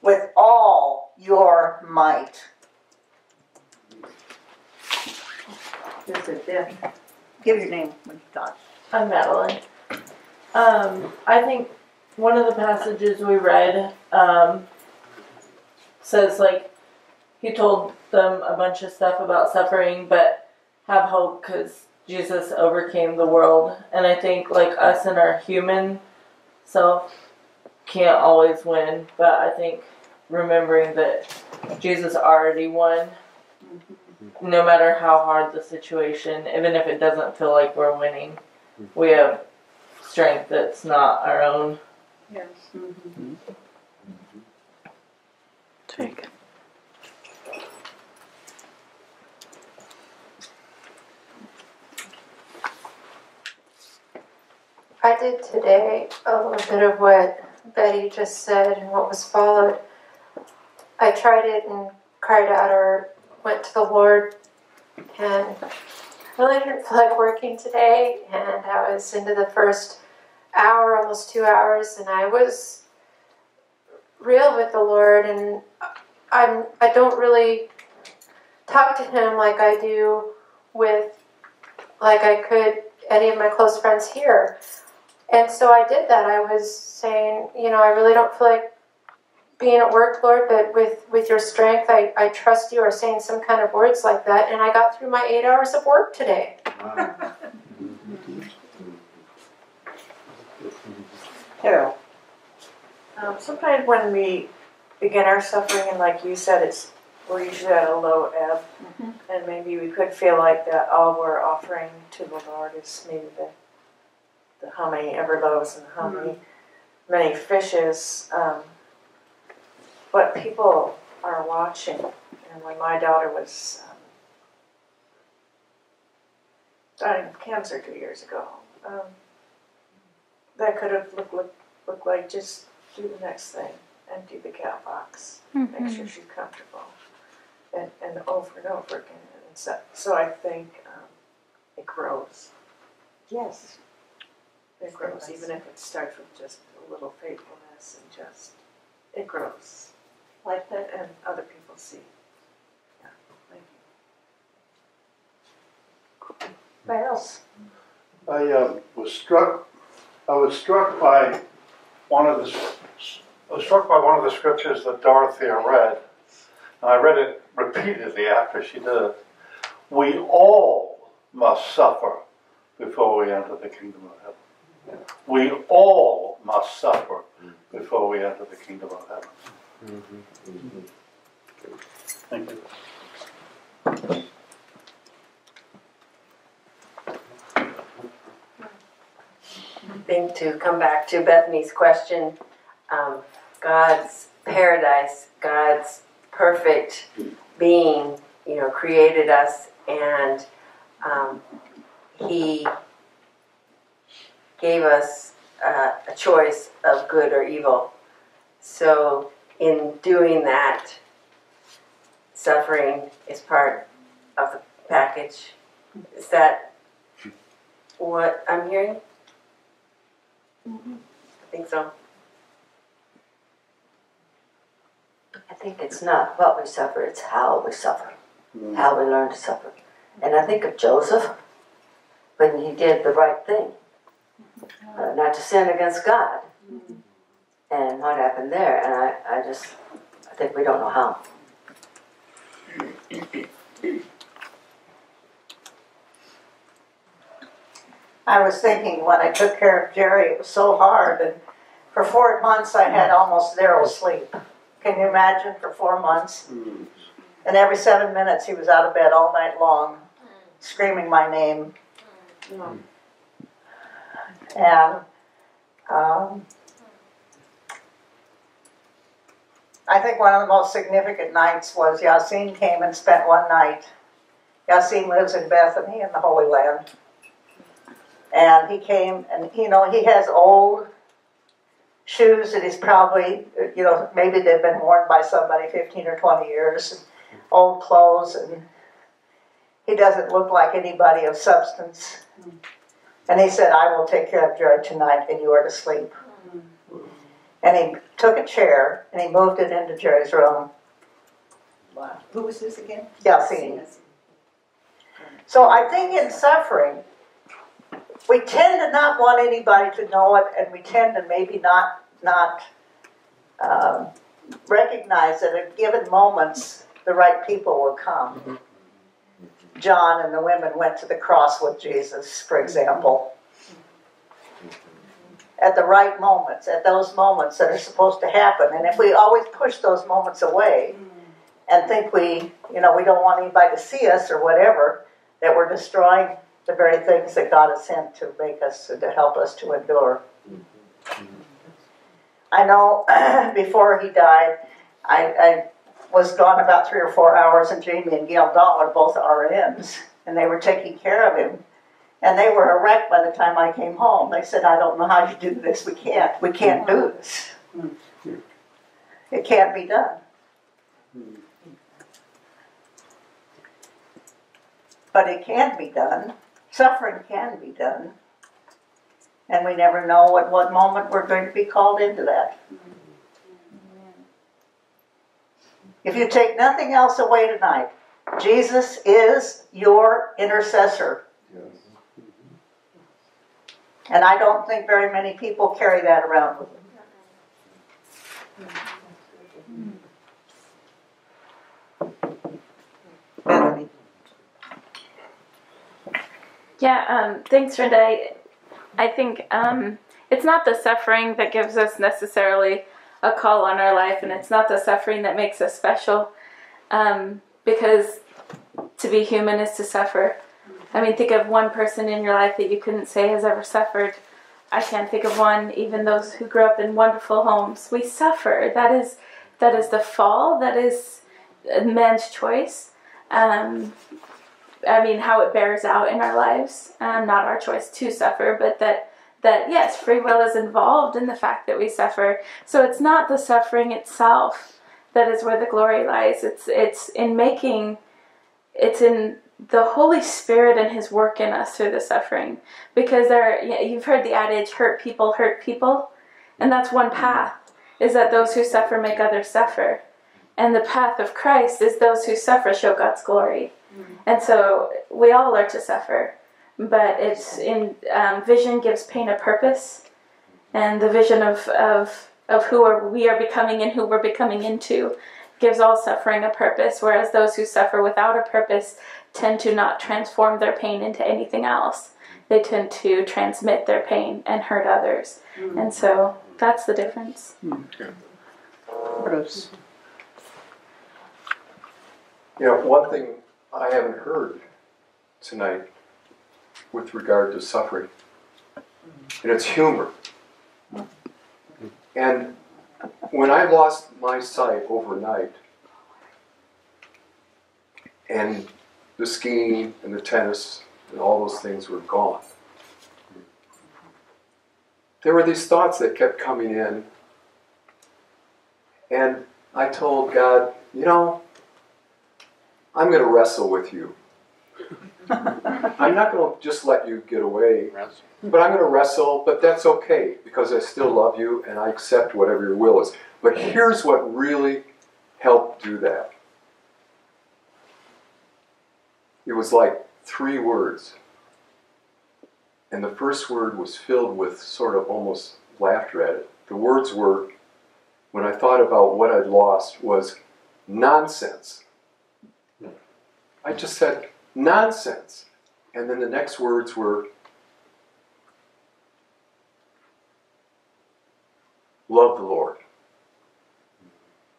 With all your might. Is it there? Give your name when you're done. I'm Madeline. Um, I think one of the passages we read um, says like he told them a bunch of stuff about suffering, but have hope because Jesus overcame the world. And I think like us and our human self can't always win, but I think remembering that Jesus already won no matter how hard the situation, even if it doesn't feel like we're winning, we have strength that's not our own. Yes. Mm-hmm. Take. I did today a little bit of what Betty just said and what was followed. I tried it and cried out or went to the Lord and really didn't feel like working today. And I was into the first hour, almost two hours, and I was real with the Lord. And I'm I don't really talk to Him like I do with like I could any of my close friends here. And so I did that. I was saying, you know, I really don't feel like being at work, Lord, but with, with your strength, I, I trust you, or saying some kind of words like that. And I got through my eight hours of work today. Carol. Um, sometimes when we begin our suffering, and like you said, it's we're usually at a low ebb, and maybe we could feel like that all we're offering to the Lord is maybe the, the how many ever loaves and how many many fishes. Um, but people are watching, and when my daughter was um, dying of cancer two years ago, um, that could have looked, looked, looked like just do the next thing, empty the cat box, make sure she's comfortable, and, and over and over again. And so, so I think um, it grows. Yes. It grows, even if it starts with just a little faithfulness and just, it grows. Like that, and other people see. Yeah, thank you. What else? I uh, was struck. I was struck by one of the. s- I was struck by one of the scriptures that Dorothea read, and I read it repeatedly after she did it. We all must suffer before we enter the kingdom of heaven. We all must suffer before we enter the kingdom of heaven. Thank you. I think to come back to Bethany's question, um, God's paradise, God's perfect being, you know, created us and um, He gave us uh, a choice of good or evil. So, in doing that, suffering is part of the package. Is that what I'm hearing? I think so. I think it's not what we suffer, it's how we suffer, how we learn to suffer. And I think of Joseph when he did the right thing, uh, not to sin against God. And what happened there, and I, I just, I think we don't know how. I was thinking when I took care of Jerry, it was so hard, and for four months I had almost zero sleep. Can you imagine for four months? And every seven minutes he was out of bed all night long, screaming my name. And um, I think one of the most significant nights was Yasin came and spent one night. Yasin lives in Bethany in the Holy Land. And he came and, you know, he has old shoes that he's probably, you know, maybe they've been worn by somebody 15 or 20 years, old clothes, and he doesn't look like anybody of substance. And he said, I will take care of Jared tonight and you are to sleep. And he took a chair and he moved it into Jerry's room. Wow. Who was this again? Yasin. So I think in suffering, we tend to not want anybody to know it, and we tend to maybe not not um, recognize that at given moments the right people will come. John and the women went to the cross with Jesus, for example. At the right moments, at those moments that are supposed to happen. And if we always push those moments away and think we, you know, we don't want anybody to see us or whatever, that we're destroying the very things that God has sent to make us, to help us to endure. Mm-hmm. I know before he died, I, I was gone about three or four hours, and Jamie and Gail Dahl are both RNs, and they were taking care of him. And they were a wreck by the time I came home. They said, I don't know how you do this. We can't. We can't do mm-hmm. this. It can't be done. But it can be done. Suffering can be done. And we never know at what moment we're going to be called into that. Mm-hmm. If you take nothing else away tonight, Jesus is your intercessor. Yes. And I don't think very many people carry that around with them. Bethany. Yeah, um, thanks, Brenda. I, I think um, it's not the suffering that gives us necessarily a call on our life, and it's not the suffering that makes us special. Um, because to be human is to suffer. I mean, think of one person in your life that you couldn't say has ever suffered. I can't think of one, even those who grew up in wonderful homes. We suffer. That is, that is the fall. That is man's choice. Um, I mean, how it bears out in our lives. Um, not our choice to suffer, but that that yes, free will is involved in the fact that we suffer. So it's not the suffering itself that is where the glory lies. It's it's in making, it's in the Holy Spirit and His work in us through the suffering. Because there, you've heard the adage, "Hurt people hurt people," and that's one path. Is that those who suffer make others suffer, and the path of Christ is those who suffer show God's glory. Mm. And so we all are to suffer, but it's in um, vision gives pain a purpose, and the vision of of of who are, we are becoming and who we're becoming into gives all suffering a purpose. Whereas those who suffer without a purpose tend to not transform their pain into anything else. They tend to transmit their pain and hurt others, and so that's the difference. Bruce. You know, one thing I haven't heard tonight with regard to suffering, and it's humor. And when I lost my sight overnight, and the skiing and the tennis and all those things were gone, there were these thoughts that kept coming in. And I told God, you know, I'm going to wrestle with you. I'm not going to just let you get away, but I'm going to wrestle, but that's okay because I still love you and I accept whatever your will is. But here's what really helped do that it was like three words. And the first word was filled with sort of almost laughter at it. The words were, when I thought about what I'd lost, was nonsense. I just said, nonsense. And then the next words were, love the Lord.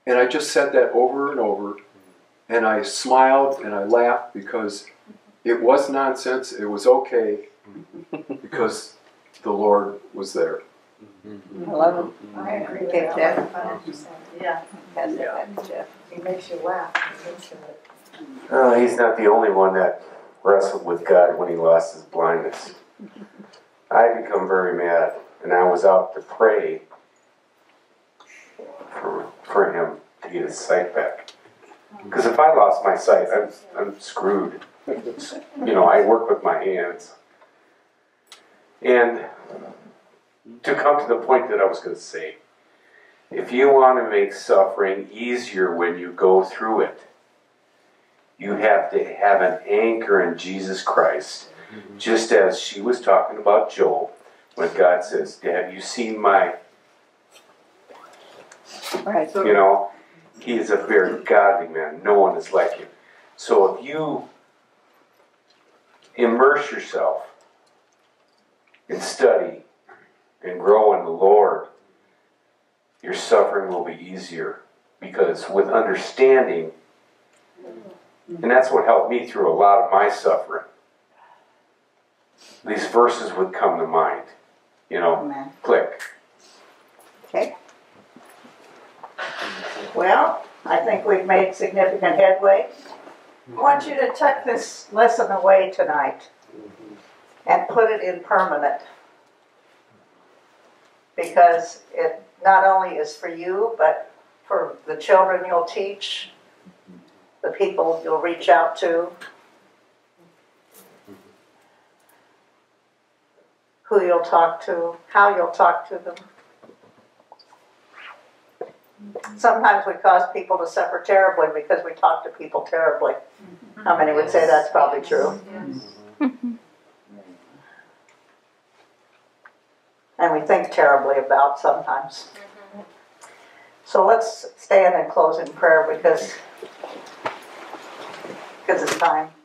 And I just said that over and over. And I smiled and I laughed because it was nonsense. It was okay because the Lord was there. I love it. I agree with Okay, that Jeff. one hundred percent. Yeah. Pass it back to He makes you laugh. Uh, he's not the only one that wrestled with God when he lost his blindness. I become very mad, and I was out to pray for, for him to get his sight back. Because if I lost my sight, I'm, I'm screwed. You know, I work with my hands. And to come to the point that I was going to say, if you want to make suffering easier when you go through it, you have to have an anchor in Jesus Christ. Mm-hmm. Just as she was talking about Job, when God says, Have you seen my, Right. So, you know, he is a very godly man. No one is like him. So if you immerse yourself and study and grow in the Lord, your suffering will be easier. Because with understanding, and that's what helped me through a lot of my suffering. These verses would come to mind. You know, Amen. click. Okay. Well, I think we've made significant headway. I want you to tuck this lesson away tonight and put it in permanent. Because it not only is for you, but for the children you'll teach, the people you'll reach out to, who you'll talk to, how you'll talk to them. Sometimes we cause people to suffer terribly because we talk to people terribly. How many would say that's probably true? And we think terribly about sometimes. Mm-hmm. So let's stand and close in prayer because, because it's time.